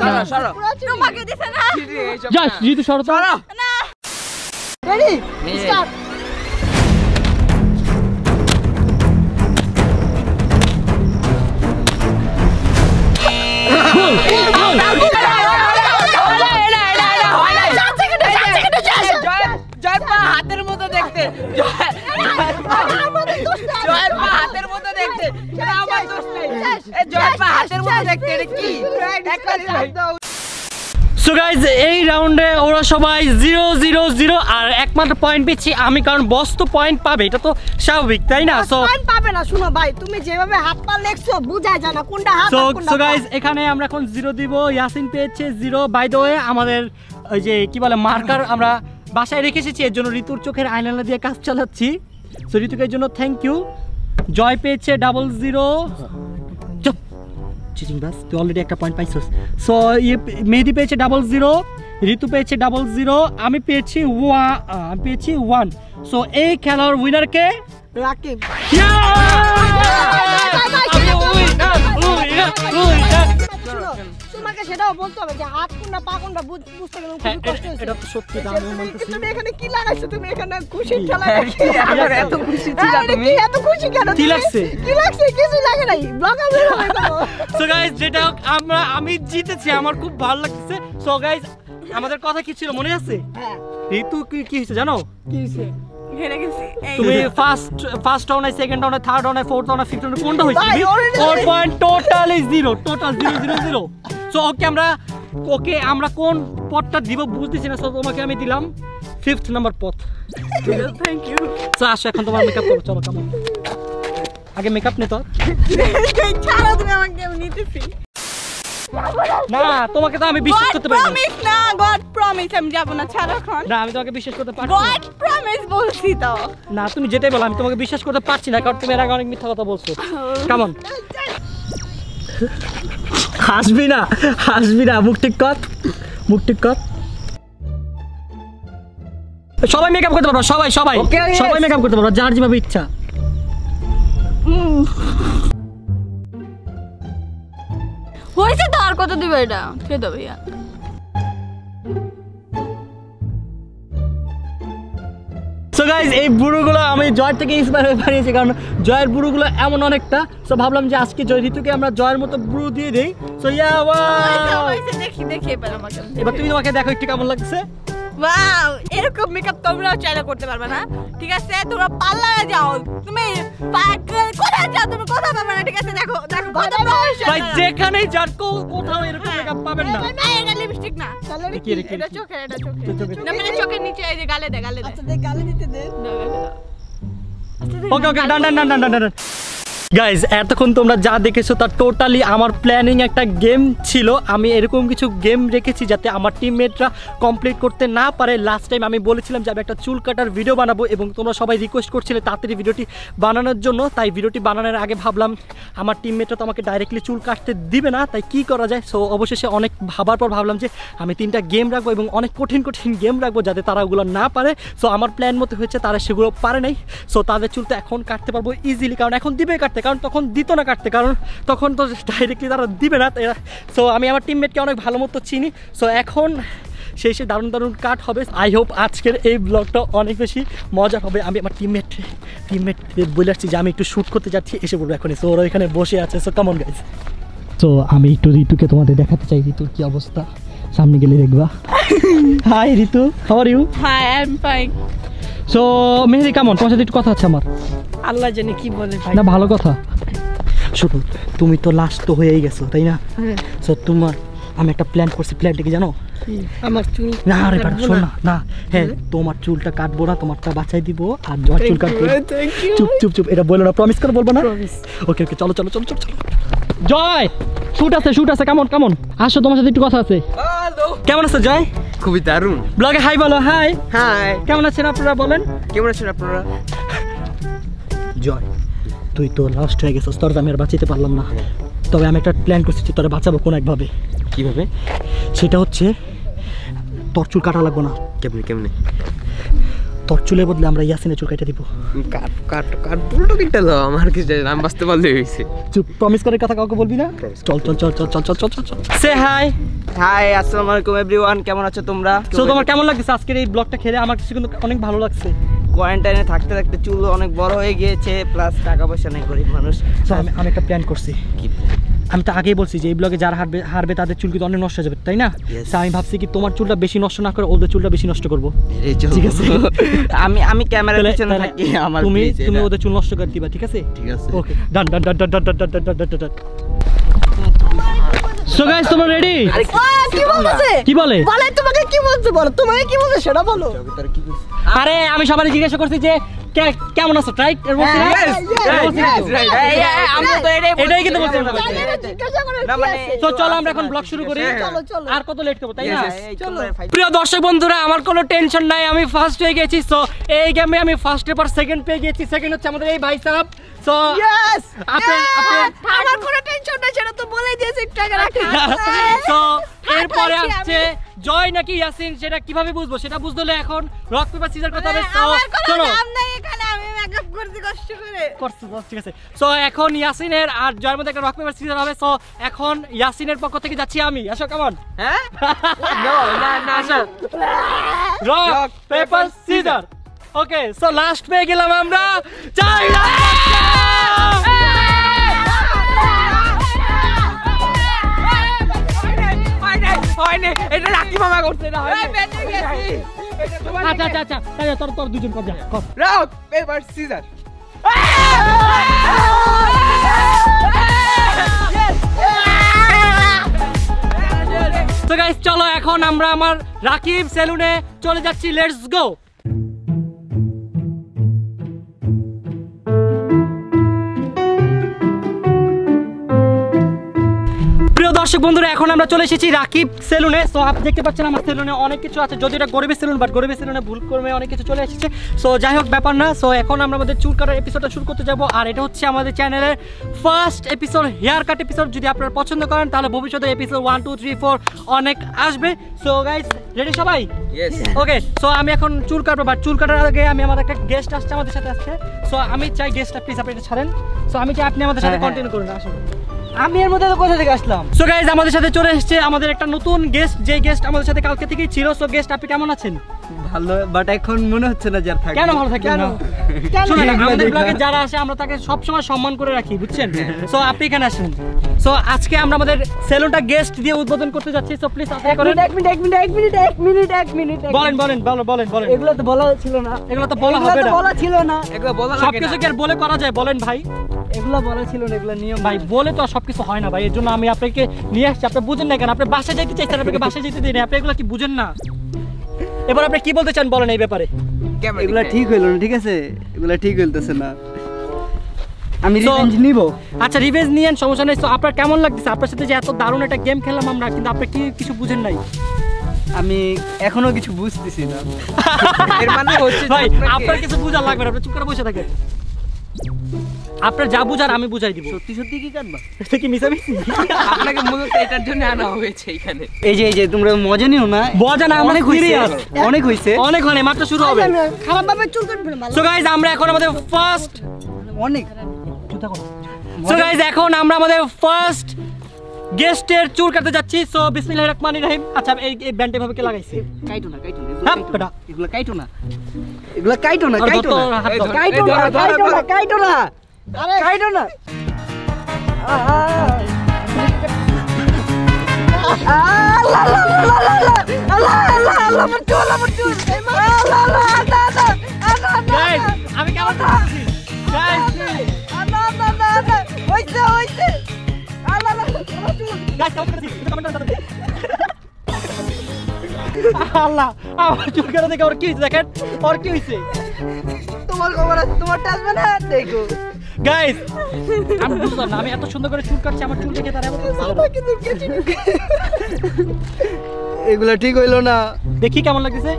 সরো, সরো। দিছে না জাস্ট জিতু সর না রেডি। স্টার্ট সো গাইজ এই রাউন্ডে ওরা সবাই জিরো জিরো জিরো আর একমাত্র পয়েন্ট পেয়েছি আমি কারণ বস তো পয়েন্ট পাবে এটা তো স্বাভাবিক তাই না? সো পয়েন্ট পাবে না শুনো ভাই তুমি যেভাবে হাত পা লেখছো যায় না কোনটা হাত সো কোনটা সো গাইজ এখানে আমরা এখন জিরো দিব ইয়াসিন পেয়েছে জিরো বাই দ্য ওয়ে আমাদের ওই যে কি বলে মার্কার আমরা বাসায় রেখে এসেছি এর জন্য ঋতুর চোখের আয়নালা দিয়ে কাজ চালাচ্ছি। সো ঋতুকে এর জন্য থ্যাংক ইউ জয় পেয়েছে ডাবল জিরো চিচিং বাস তুই অলরেডি একটা পয়েন্ট পাইছিস সো ইয়ে মেহেদি পেয়েছে ডাবল জিরো ঋতু পেয়েছে ডাবল জিরো আমি পেয়েছি ওয়া আমি পেয়েছি ওয়ান সো এই খেলার উইনারকে রাকিব সেটাও বলতে হবে যে হাত কোনটা পা কোনটা বুঝতে গেলে খুবই কষ্ট হচ্ছে এটা তো সত্যি দাম তুমি এখানে কি লাগাইছো? তুমি এখানে খুশি হ্যাঁ, আমার এত খুশি ছিল তুমি? এত খুশি কেন কি লাগছে? কি লাগছে? কিছু লাগে নাই। ব্লগ আমি সো গাইজ যেটা হোক আমরা আমি জিতেছি আমার খুব ভালো লাগছে সো গাইজ আমাদের কথা কি ছিল? মনে আছে? হ্যাঁ। ঋতু কি কি হয়েছে জানো? কি হইছে? হেরে গেছি। তুমি ফার্স্ট ফার্স্ট রাউন্ডে সেকেন্ড রাউন্ডে থার্ড রাউন্ডে ফোর্থ রাউন্ডে ফিফথ রাউন্ডে কোনটা হয়েছে ভাই, already ওর জানি। Point zero total zero zero zero so okay আমরা ওকে আমরা কোন পথটা দিব বুঝতেছি না সো তোমাকে আমি দিলাম ফিফথ নাম্বার পথ। থ্যাংক ইউ সো আসো এখন তোমার মেকআপ করো চলো কেমন আগে মেকআপ নে তো। ছাড়ো তুমি আমাকে নিতেছি। না তোমাকে তো আমি বিশ্বাস করতে পারি প্রমিস না গড প্রমিস আমি যাব না ছাড়ো এখন। না আমি তোমাকে বিশ্বাস করতে পারছি না। গড প্রমিস বলছি তো। না তুমি যেটাই বলো আমি তোমাকে বিশ্বাস করতে পারছি না কারণ তুমি এর আগে অনেক মিথ্যা কথা বলছো। কেমন হাসবি না হাসবি না মুখ ঠিক কর মুখ ঠিক কর। সবাই মেকআপ করতে পারব সবাই সবাই. সবাই মেকআপ করতে পারব যার যেভাবে ইচ্ছা। হয়েছে তো আর কত দিবে এটা? খেয়ে দেবে ভাইয়া। সো গাইজ এই বুড়োগুলো আমি জয়ের থেকে ইন্সপায়ার হয়ে বানিয়েছি কারণ জয়ের বুড়োগুলো এমন অনেকটা। তো ভাবলাম যে আজকে জয় ঋতুকে আমরা জয়ের মতো বুড়ো দিয়ে দিই। সো ইয়া দেখি দেখি এবার তুমি তোমাকে দেখো একটু কেমন লাগছে। ওয়াও এরকম মেকআপ তোমরাও চাইলে করতে পারবে না ঠিক আছে? তোমরা পার্লারে যাও তুমি পা- কোথায় যাও তুমি? কোথাও পাবে না ঠিক আছে? দেখো দেখো কত ভাই professional। যেখানেই যান কো- কোথাও এরকম মেকআপ পাবেন না। এই, এটা লিপস্টিক না। তাহলে কি? এটা কি? চোখের এটা চোখের। না মানে চোখের নিচে এই যে গালে দে গালে দে। আচ্ছা দেখ গালি দিতে দে। দাও, গালে দাও। আচ্ছা, ওকে ওকে ডান ডান ডান ডান ডান গাইজ এতক্ষণ তোমরা যা দেখেছ তার টোটালি আমার প্ল্যানিং একটা গেম ছিল। আমি এরকম কিছু গেম রেখেছি যাতে আমার টিমমেটরা কমপ্লিট করতে না পারে। লাস্ট টাইম আমি বলেছিলাম যে আমি একটা চুল কাটার ভিডিও বানাবো এবং তোমরা সবাই রিকোয়েস্ট করছিলে তাড়াতাড়ি ভিডিওটি বানানোর জন্য। তাই ভিডিওটি বানানোর আগে ভাবলাম, আমার টিমমেটরা তো আমাকে ডাইরেক্টলি চুল কাটতে দিবে না, তাই কি করা যায়? সো অবশেষে অনেক ভাবার পর ভাবলাম যে আমি তিনটা গেম রাখব এবং অনেক কঠিন কঠিন গেম রাখব যাতে তারা ওগুলো না পারে। সো আমার প্ল্যান মতো হয়েছে, তারা সেগুলো পারে নাই। সো তাদের চুল তো এখন কাটতে পারব ইজিলি কারণ এখন দিবে কাটতে। কারণ তখন দিত না কাটতে কারণ তখন তো ডাইরেক্টলি তারা দিবে না সো আমি আমার টিমমেটকে অনেক ভালো মতো চিনি সো এখন সেই সে দারুণ দারুণ কাট হবে আই হোপ আজকের এই ব্লগটা অনেক বেশি মজা হবে। আমি আমার টিমমেট টিমমেট বলে আসছি যে আমি একটু শ্যুট করতে যাচ্ছি এসে বলব এখনই সো ওরা এখানে বসে আছে সো কেমন গাইজ সো আমি একটু ঋতুকে তোমাদের দেখাতে চাই ঋতুর কি অবস্থা? সামনে গেলে দেখবা। Hi Ritu how are you hi I am fine so Mehedi কেমন তোমার সাথে একটু কথা আছে আমার। আল্লাহ জানে কি বলে ভাই। না ভালো কথা। শুধু তুমি তো লাস্ট তো হয়েই গেছো তাই না? সো তোমার আমি একটা প্ল্যান করছি প্ল্যানটা কি জানো? আমার চুল না রে বেটা কাটবো শোন না। না হ্যাঁ তোমার চুলটা কাটবো না তোমারটা বাঁচাই দিব আর জয় চুল কাটবো। চুপ চুপ চুপ এটা বলো না প্রমিস করে বলব না? ওকে ওকে চলো চলো চলো চলো চলো। জয়! শুট আছে শুট আছে কেমন কেমন? আসো তোমার সাথে একটু কথা আছে। হ্যালো কেমন আছে জয়? খুবই দারুণ। ব্লগে হাই বলো হাই হাই কেমন আছেন আপনারা বলেন? কেমন আছেন আপনারা? জয়। তুই তো লাস্ট হয়ে গেছিস তোর আমি আর বাঁচাতে পারলাম না। তবে আমি একটা প্ল্যান করছি তোরা বাঁচাবো কোন একভাবে। কীভাবে? সেটা হচ্ছে তোর চুল কাটা লাগবো না। কেমনে কেমনে? তোর চুলের বদলে আমরা ইয়াসিনের চুল কেটে দিব। কাট কাট কাট উল্টো কিনতে দাও আমার কিছু জানি না, আমি বাঁচতে পারলে হয়েছে। চুপ প্রমিস করে কথা কাউকে বলবি না? চল চল চল চল চল চল চল চল চল। সে হাই হাই আসসালামু আলাইকুম এভরিওয়ান কেমন আছো তোমরা? সো তোমার কেমন লাগছে? আজকের এই ব্লগটা খেলে আমার কিছু কিন্তু অনেক ভালো লাগছে। কোয়ারেন্টাইনে থাকতে থাকতে চুল অনেক বড় হয়ে গিয়েছে প্লাস টাকা পয়সা নেই গরিব মানুষ। আমি আমি একটা প্ল্যান করছি। কি? আমি তো আগেই বলছি যে এই ব্লগে যারা হারবে হারবে তাদের চুল কিন্তু অনেক নষ্ট হয়ে যাবে তাই না. আমি ভাবছি কি তোমার চুলটা বেশি নষ্ট না করে ওদের চুলটা বেশি নষ্ট করব? ঠিক আছে। আমি আমি ক্যামেরার তাহলে- পিছনে থাকি আমার তুমি তুমি ওদের চুল নষ্ট করে দিবা ঠিক আছে? ঠিক আছে। Okay done done done done done done done done done done so guys তোমরা রেডি আরে কি বলতেছে? কি বলে? বলে তোমাকে কি বলছে বলো? তোমাকে কি বলছে? সেটা বলো। আরে আমি সবাই জিজ্ঞাসা করছি যে কেমন আছো? রাইট এর বলছি এর তো এটাই কিন্তু বলছি মানে- চলো আমরা এখন ব্লগ শুরু করি। চলো, চলো। আর কত লেট করব তাই না? প্রিয় দর্শক বন্ধুরা আমার কোনো টেনশন নাই আমি ফার্স্ট হয়ে গেছি সো এই গেমে আমি ফার্স্ট পর সেকেন্ড পেয়ে গেছি সেকেন্ড হচ্ছে আমাদের এই ভাই সাহেব। So Yes! আপনি আপনি আমার কোনো টেনশন নাই সেটা তো বলেই দিয়েছে একটু আগে রাখি। তো এরপরে আসছে জয় নাকি ইয়াসিন সেটা কীভাবে বুঝব? সেটা বুঝতে হলে এখন রক পেপার সিজার করতে হবে চলো। নাই এখানে আমি মেকআপ করতে কষ্ট করে। করছ ঠিক আছে। সো এখন ইয়াসিনের আর জয়ের মধ্যে একটা রক পেপার সিজার হবে সো এখন ইয়াসিনের পক্ষ থেকে যাচ্ছি আমি। আসো কেমন হ্যাঁ? না না rock paper scissor okay so last পেয়ে গেলাম আমরা চাই না হয় নাই হয় নাই এটা রাকি মামা করছে না আচ্ছা আচ্ছা আচ্ছা তোর তোর দুজন কর যা কর। রক পেপার সিজার তো গাইস চলো এখন আমরা আমার রাকিব সেলুনে চলে যাচ্ছি লেটস গো দর্শক বন্ধুরা এখন আমরা চলে এসেছি রাকিব সেলুনে। সো আপনি দেখতে পাচ্ছেন আমার সেলুনে অনেক কিছু আছে। যদি এটা গরিবের সেলুন বাট গরিবের সেলুনে ভুল করবে অনেক কিছু চলে এসেছে। সো যাই হোক ব্যাপার না। সো এখন আমরা আমাদের চুল কাটার এপিসোডটা শুরু করতে যাব। আর এটা হচ্ছে আমাদের চ্যানেলের first episode hair cut episode যদি আপনারা পছন্দ করেন তাহলে ভবিষ্যতে episode one two three four অনেক আসবে। সো গাইস রেডি সবাই? ওকে সো আমি এখন চুল কাটবো বাট চুল কাটার আগে আমি আমার একটা গেস্ট আসছে আমাদের সাথে আসছে সো আমি চাই গেস্টটা প্লিজ আপনি এটা ছাড়েন। সো আমি চাই আপনি আমাদের সাথে হ্যাঁ, হ্যাঁ। কন্টিনিউ করুন আসুন। আমি এর মধ্যে কোথা থেকে আসলাম? সো গাইজ আমাদের সাথে চলে এসেছে আমাদের একটা নতুন গেস্ট যে গেস্ট আমাদের সাথে কালকে থেকেই ছিল। সো গেস্ট আপনি কেমন আছেন? ভালো বাট এখন মনে হচ্ছে না যার থাকবে। কেন ভালো না? শুনুন, আমাদের ব্লগে যারা আসে আমরা তাকে সবসময় সম্মান করে রাখি বুঝছেন? সো আপনি এখানে আসেন। সো আজকে আমরা আমাদের সেলুনটা গেস্ট দিয়ে উদ্বোধন করতে যাচ্ছি সো প্লিজ আপনি এক করেন। মিনিট এক মিনিট এক মিনিট এক মিনিট এক মিনিট এক মিনিট বলেন বলেন বলেন বলেন বলেন। এগুলো তো বলা ছিল না। এগুলো তো বলা হবে তো না। বলা ছিল না। এগুলো বলা লাগে সবকিছু কি আর বলে করা যায়? বলেন ভাই। এগুলো বলা ছিল না এগুলো নিয়ম ভাই বলে তো আর সবকিছু হয় না ভাই। এর জন্য আমি আপনাকে নিয়ে আসছি। আপনি বুঝেন না কেন? আপনি বাসায় যাইতে চাইছেন আপনাকে বাসায় যেতে দিন আপনি এগুলো কি বুঝেন না? এবার আপনি কি বলতে চান বলেন এই ব্যাপারে? এগুলা ঠিক হইল না ঠিক আছে? এগুলা ঠিক হইতেছে না। আমি রিভেঞ্জ নিব। আচ্ছা রিভেঞ্জ নিয়েন সমস্যা নেই। তো আপনার কেমন লাগতেছে? আপনার সাথে যে এত দারুণ একটা গেম খেললাম আমরা কিন্তু আপনি কি কিছু বুঝেন নাই? আমি এখনও কিছু বুঝতেছি না। এর মানে হচ্ছে ভাই আপনার কিছু বুঝার লাগবে না আপনি চুপ করে বসে থাকেন। আপনার যা বুঝার আমি বুঝাই দিব। সত্যি সত্যি কি কাটবা? এটা কি মিশামিশি? আপনাকে মূলত এটার জন্য আনা হয়েছে এখানে। এই যে এই যে তোমরা মজা নিও না? মজা না, আমরা অনেক হইছে অনেক হইছে অনেক হয় মাত্র শুরু হবে। খারাপ ভাবে চুল কাটবে না সো গাইজ আমরা এখন আমাদের ফার্স্ট অনেক। সো গাইজ এখন আমরা আমাদের ফার্স্ট গেস্টের চুল কাটতে যাচ্ছি। সো বিসমিল্লাহির রহমানির রহিম। আচ্ছা এই এই ভাবে কে লাগাইছে? কাইটো না কাইটো না হ্যাঁ, এগুলা কাইটো না। এগুলা কাইটো না কাইটো কাইটো না কাইটো না কাইটো না আরে কাইটো না আমি কেমন আল্লাহ আমার চুল কাটা দেখে ওর কি হয়েছে দেখেন? ওর কি হয়েছে? তোমার খবর আছে তোমার না দেখো। গাইস আমি বুঝলাম না আমি এত সুন্দর করে চুল কাটছি আমার চুল দেখে তারা এমন? এগুলো ঠিক হইল না। দেখি কেমন লাগতেছে?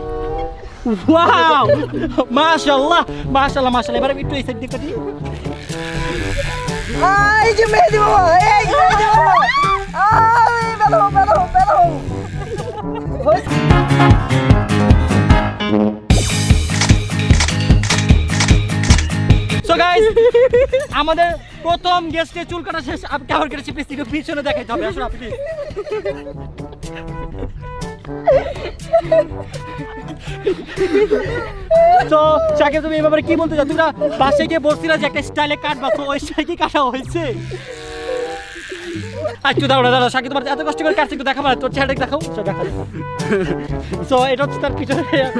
ওয়াও মাশাআল্লাহ মাশাআল্লাহ মাশাআল্লাহ। এবারে একটু এই সাইড দিকে কাটি। এই যে মেহেদি বাবা এই মেহেদি বাবা। আমাদের প্রথম গেস্টে চুল কাটা শেষ। আপনি কেমন কেটেছি পিস্তিকে পিছনে দেখাইতে হবে। আসুন আপনি তো তুমি এই কি বলতে চাও? তোমরা বাসায় গিয়ে বলছিলা যে একটা স্টাইলে কাটবা, তো ওই স্টাইল কি কাটা হয়েছে? একটু দাঁড়া দাঁড়া সাকি তোমার এত কষ্ট করে একটু দেখাবো তোর চেহারা দেখাও সো দেখা সো এটা হচ্ছে তার পিছনে হেয়ার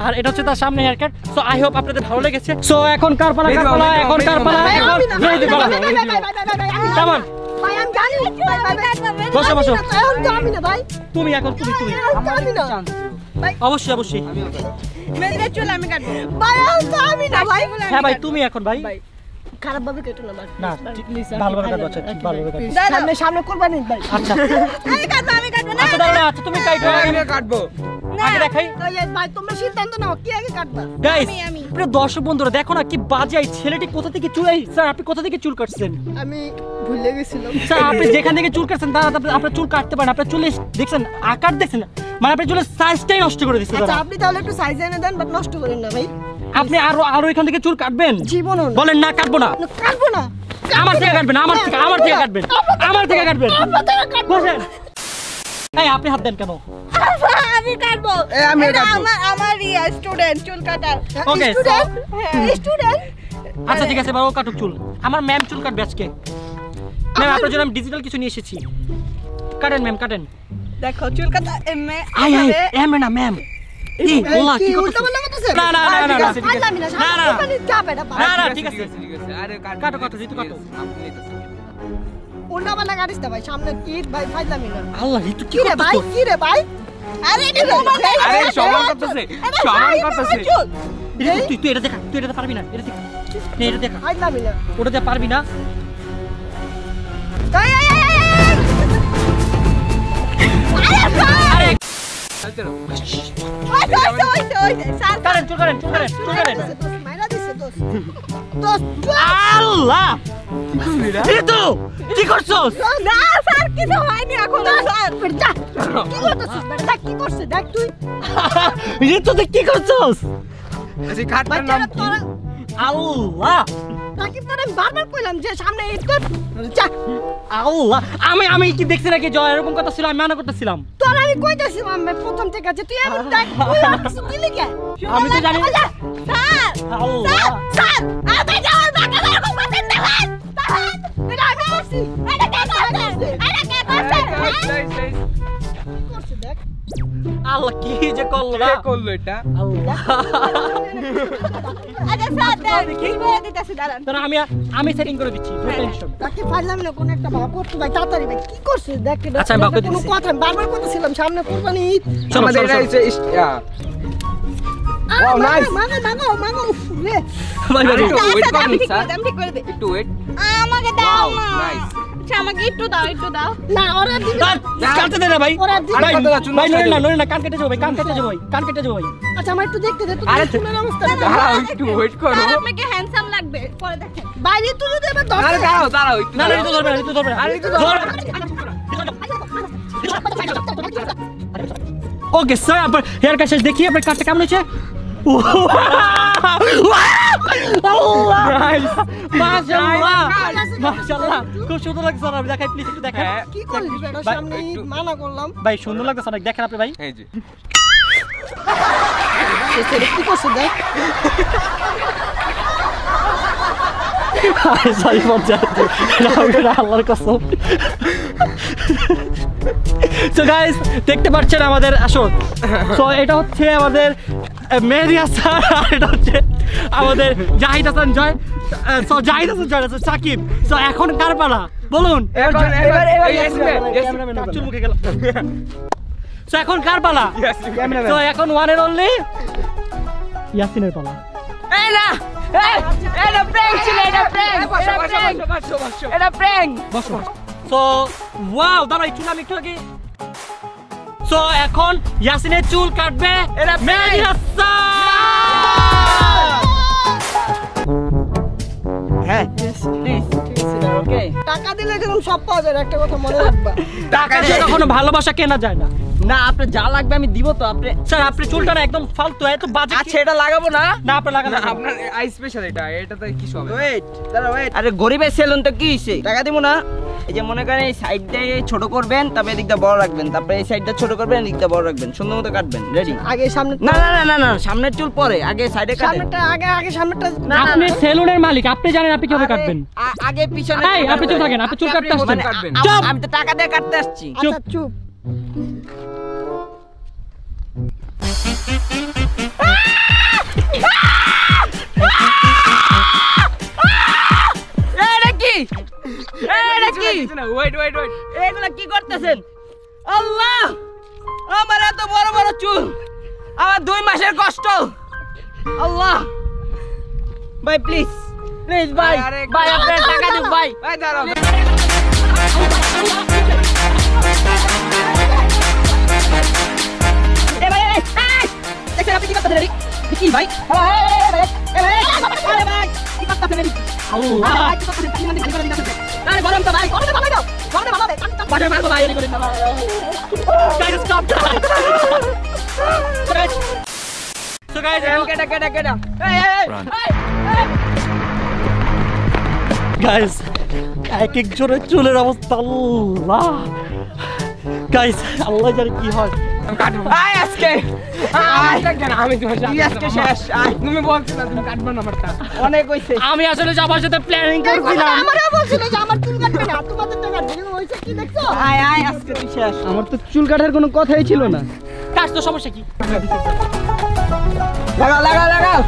আর এটা হচ্ছে তার সামনে hair cut so I hope আপনাদের ভালো লেগেছে সো এখন কার পালা কার পালা এখন কার পালা এখন মেহেদি পালা কেমন বসো, বসো। তুমি এখন তুমি তুমি অবশ্যই অবশ্যই হ্যাঁ ভাই তুমি এখন ভাই খারাপ কেটো না না ভালোভাবে কাটবো আচ্ছা ঠিক ভালোভাবে কাটবো সামনে সামনে কোরবানি ভাই। আচ্ছা। আমি কাটবো আমি কাটবো না আচ্ছা দাঁড়া আচ্ছা তুমি কাইটো আমি কাটবো। আগে দেখাই। ভাই তোমরা সিদ্ধান্ত নাও কি আগে কাটবা? গাইস আমি, আমি। দর্শক বন্ধুরা দেখো না কি বাজে এই ছেলেটি কোথা থেকে চুল এই স্যার আপনি কোথা থেকে চুল কাটছেন? আমি ভুলে গেছিলাম। স্যার আপনি যেখান থেকে চুল কাটছেন তারা আপনার চুল কাটতে পারেন আপনার চুলে দেখছেন আকার দেখছেন মানে আপনার চুলের সাইজটাই নষ্ট করে দিচ্ছে আচ্ছা আপনি তাহলে একটু সাইজ এনে দেন বাট নষ্ট করেন না ভাই। আপনি আরও আরও এখান থেকে চুল কাটবেন? জীবনও না। বলেন না কাটবো না। কাটবো না। আমার থেকে কাটবেন আমার থেকে আমার থেকে কাটবেন আমার থেকে কাটবেন। বসেন। এই আপনি হাত দেন কেন? আমি কাটবো। এ, আমি কাটবো। আমার আমার ইয়া স্টুডেন্ট চুল কাটার। Okay, স্টুডেন্ট স্টুডেন্ট আচ্ছা ঠিক আছে বাবা কাটুক চুল। আমার ম্যাম চুল কাটবে আজকে। ম্যাম আপনার জন্য আমি ডিজিটাল কিছু নিয়ে এসেছি। কাটেন ম্যাম কাটেন। দেখো চুল কাটা এমএ আই আই এম না ম্যাম তাই এটা দেখা এটা পারবি না এটা দেখা। এটা দেখা। ওটা পারবি না। আল্লাহ এই তো কি করছস না স্যার কিছু হয়নি এখন স্যার যা। কি করতেছিস বেটা? দেখ কি তুই এই তো কি করছস আচ্ছা নাম কি আল্লাহ। তোর আমি বারবার কইলাম যে সামনে ঈদ কর? আল্লাহ আমি আমি কি দেখছি নাকি জয়? এরকম কথা ছিল আমি মানা করতেছিলাম। তোর আমি কইতাছি আমি প্রথম থেকে যে তুই আমি দেখ তুই আমার কিছু দিলি কে? আমি তো জানি স্যার আল্লাহ। স্যার আপনি যাওয়ার বাকি এরকম করছেন দেখেন এটা আমি করছি। এটা কে করছে? এটা কে? করছে দেখ? আল্লাহ কি যে করল না কে করল এটা? আল্লাহ। আচ্ছা স্যার দেন কি? করে দিতেছি দাঁড়ান। দাঁড়া, আমি আমি সেটিং করে দিচ্ছি নো টেনশন তাকে পারলাম না কোন একটা ভাব করতে ভাই তাড়াতাড়ি ভাই কি করছে? দেখ এটা আচ্ছা, আমি করে কোনো কথা আমি বারবার করতেছিলাম সামনে কোরবানি ঈদ। আমাদের এটা চলো। হচ্ছে ইস- আ, আরে Wow, nice. মাগো মাগো মাগো উফ, রে। ভাই ভাই আরে একটু wait আচ্ছা, আমি করুন, স্যার। আমি একটু ওয়েট আমাকে দাও Wow, না nice. আচ্ছা আমাকে একটু দাও একটু দাও না ওরা দিবে কাটতে দে না ভাই ভাই ভাই নষ্ট না হয়ে না কান কেটে যাব ভাই কান কেটে যাব ভাই কান কেটে যাব ভাই আচ্ছা আমার একটু দেখতে দে তো চুলের অবস্থা দাঁড়াও একটু ওয়েট করো আপনাকে হ্যান্ডসাম লাগবে পরে দেখেন বাইরে তুই যদি এবার আরে দাঁড়াও দাঁড়াও একটু না না দাঁড়াও। ধরবে না ধরবে আরে একটু দাঁড়াও। ওকে স্যার আপনার হেয়ার কাট শেষ দেখি আপনার কাটটা কেমন হয়েছে খুব সুন্দর লাগছে দেখাই প্লিজ একটু হ্যাঁ কি করলি সামনে মানা করলাম ভাই সুন্দর লাগছে অনেক দেখেন আপনি ভাই এই যে সেটা কি করছে দেখ আল্লাহর কসম গাইস দেখতে পাচ্ছেন আমাদের আসল। তো এটা হচ্ছে আমাদের মেহেদি হাসান আর এটা হচ্ছে আমাদের জাহিদ হাসান জয় সো জাহিদ হাসান জয় আছে সাকিব সো এখন কার পালা? বলুন। মুখে গেল সো এখন কার পালা. তো এখন ওয়ানের অনলি ইয়াসিনের পালা। এই না এটা prank ছিল, এটা prank, এটা prank, এটা prank। সো ওয়াও দাঁড়াই চুল আমি একটু আগে সো এখন ইয়াসিনের চুল কাটবে এরা মেহেদি হ্যাঁ, টাকা দিলে যেরকম সব পাওয়া যায় একটা কথা মনে রাখবা। টাকা দিয়ে। কখনো ভালোবাসা কেনা যায় না। না আপনার যা লাগবে আমি দিব তো। আপনি স্যার আপনি চুলটা না একদম ফালতু এত বাজে আচ্ছা এটা লাগাবো না? না আপনার লাগানো না। আপনার আই স্পেশাল এটা এটাতে কিছু হবে? ওয়েট দাঁড়া ওয়েট আরে গরিবের সেলুন তো কি হইছে টাকা দিব না। এই যে মনে করেন এই সাইডটা ছোট করবেন তারপরে এদিকটা বড় রাখবেন তারপরে এই সাইডটা ছোট করবেন এদিকটা বড় রাখবেন। সুন্দর মতো কাটবেন রেডি আগে সামনে না না না না না সামনের চুল পরে আগে সাইডে কাটেন। সামনেটা আগে আগে সামনেটা না, আপনি সেলুনের মালিক আপনি জানেন আপনি কীভাবে কাটবেন। আগে পিছনে এই, আপনি চুপ থাকেন, আপনি চুল কাটতে আসছেন। মানে কাটবেন। চুপ। আমি তো টাকা দিয়ে কাটতে আসছি। আচ্ছা চুপ। কি করতেছেন আল্লাহ আমার এত বড় বড় চুল আমার দুই মাসের কষ্ট আল্লাহ ভাই প্লিজ প্লিজ ভাই ভাই আপনার টাকা দিন ভাই এই দাঁড়াও দেখছেন আপনি কি করতেছেন এদিক? কি ভাই আরে, ভাই কি করতেছেন এদিক? আরে ভাই, কি করতেছেন? খালি মানে খালি করে দিতেছেন। আরে গরম তো ভাই গরমে ভালো দাও গরমে ভালো বাজার মারবো ভাই করে এই এই গাইস এক এক জনের চুলের অবস্থা আল্লাহ গাইস আল্লাহ জানে কি হয় আয় আজকে? আমি তোমার সাথে আজকে শেষ। তুমি বলছো না তুমি কাটবে না আমারটা অনেক হইছে। আমি আসলে যাবার সাথে প্ল্যানিং করছিলাম। আমারও বলছিল যে আমার চুল কাটবে না তোমাদের টাকা ঢেলে হয়েছে কি দেখছ? আয় আয় আজকে তুই শেষ। আমার তো চুল কাটার কোনো কথাই ছিল না। কাজ তো সমস্যা কি? লাগাও লাগাও লাগাও।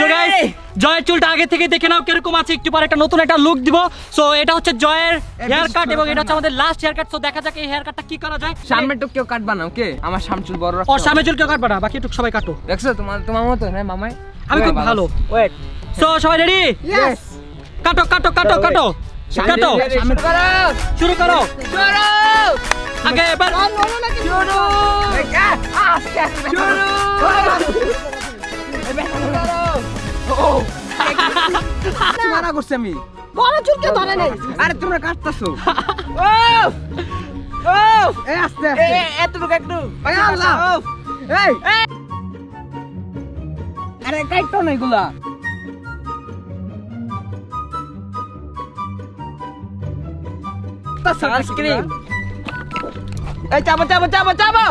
সো গাইস জয়ের চুলটা আগে থেকে দেখে নাও কীরকম আছে একটু পরে একটা নতুন একটা লুক দিব। সো এটা হচ্ছে জয়ের হেয়ার কাট এবং এটা হচ্ছে আমাদের লাস্ট হেয়ার কাট সো দেখা যাক এই হেয়ার কাটটা কি করা যায়। সামনে তো কেউ কাটবা না ওকে আমার সামনে চুল বড় ওর হবে। সামনে চুল কেউ কাটবে না বাকি একটু সবাই কাটো দেখছ তোমার তোমার মতো হ্যাঁ মামাই? আমি খুব ভালো। ওয়েট সো সবাই রেডি ইয়েস কাটো কাটো কাটো কাটো। কাটো। শুরু করো। শুরু আগে এবার আর না শুরু। শুরু। করছি আমি। বড় চুল ধরে নাই আরে তোমরা কাটতাছো এই আস্তে এতটুকু একটু। আল্লাহ। এই। আরে কাটতো না এগুলা। আইসক্রিম। এই চাবো চাবো চাবো চাবো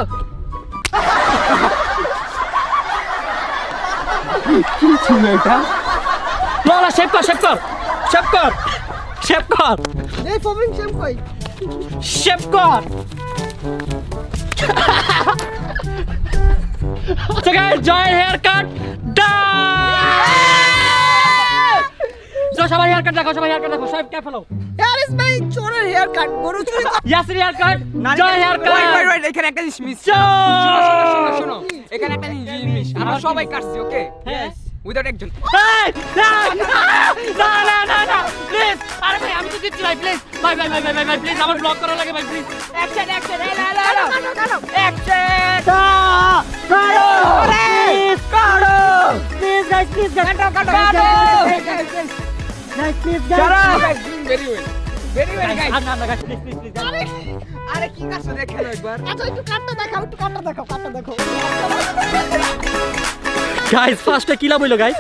না না শেভ কর শেভ কর শেভ কর শেভ কর। এই ফমিং সেম কই শেভ কর। So guys, জয়ের হেয়ার কাট সবাই হেয়ার কাট দেখো সবাই হেয়ার কাট দেখো সবাই cap fellow year is my চোরের হেয়ার কাট বড় চুল Yasir hair cut Joy hair wait wait wait এখানে একটা জিনিস মিস শোনো শোনো এখানে একটা জিনিস মিস আমরা সবাই কাটছি ওকে Yes. উইদাউট একজন। এই, না না না না না প্লিজ আরে ভাই আমি তো দিচ্ছি ভাই প্লিজ ভাই ভাই ভাই ভাই ভাই প্লিজ আমার ব্লক করা লাগে ভাই প্লিজ অ্যাকশন অ্যাকশন এই লা লা লা অ্যাকশন কাটো প্লিজ কাটো। প্লিজ গাইস প্লিজ গাইস কাটো কাটো গাইস প্লিজ চলো very well very well guys না না গাইস প্লিজ প্লিজ প্লিজ আরে কি দেখেন একবার? আচ্ছা একটু কাটটা দেখাও একটু কাটটা দেখাও কাটটা দেখাও। গাইস ফার্স্টে কিলা বইলো গাইস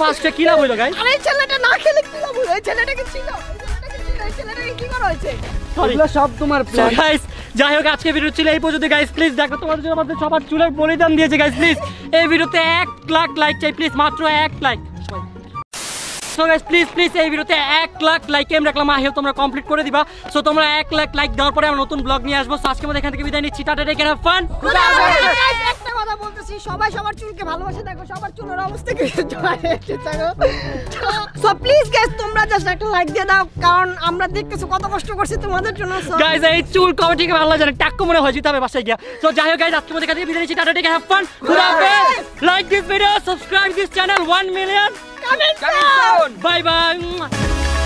ফার্স্টে কিলা বইলো গাইস আরে ছেলেটা না খেলে কি লাভ ছেলেটাকে ছিল? ছেলেটাকে ছিল? এই ছেলেটাকে কি করা হয়েছে? এগুলো সব তোমার প্ল্যান guys, যাই হোক আজকে ভিডিও ছিল এই পর্যন্ত গাইস প্লিজ দেখো তোমাদের জন্য আমাদের সবার চুলের বলিদান দিয়েছে গাইস প্লিজ এই ভিডিওতে এক লাখ লাইক চাই প্লিজ মাত্র এক like so guys please please এই ভিডিওতে এক লাখ লাইক এম রাখলাম আহিও তোমরা কমপ্লিট করে দিবা। সো তোমরা এক লাখ লাইক দেওয়ার পরে আমরা নতুন ব্লগ নিয়ে আসব। So আজকে আমরা এখান থেকে বিদায় নিচ্ছি। টাটা টেক ফান একটা কথা বলতেছি সবাই সবার চুলকে ভালোবাসে দেখো সবার চুলের অবস্থা কি? সো প্লিজ গাইস তোমরা জাস্ট একটা লাইক দিয়ে দাও কারণ আমরা দেখতেছো কত কষ্ট করছি তোমাদের জন্য এই চুল কবে ভালো লাগে টাক্কু মনে হয় জিতে হবে বাসায় গিয়া। তো যাই হোক আজকে মধ্যে কাছে বিদায় নিচ্ছি। Tata take have fun like this video subscribe this channel 1 million Coming, soon! Bye-bye!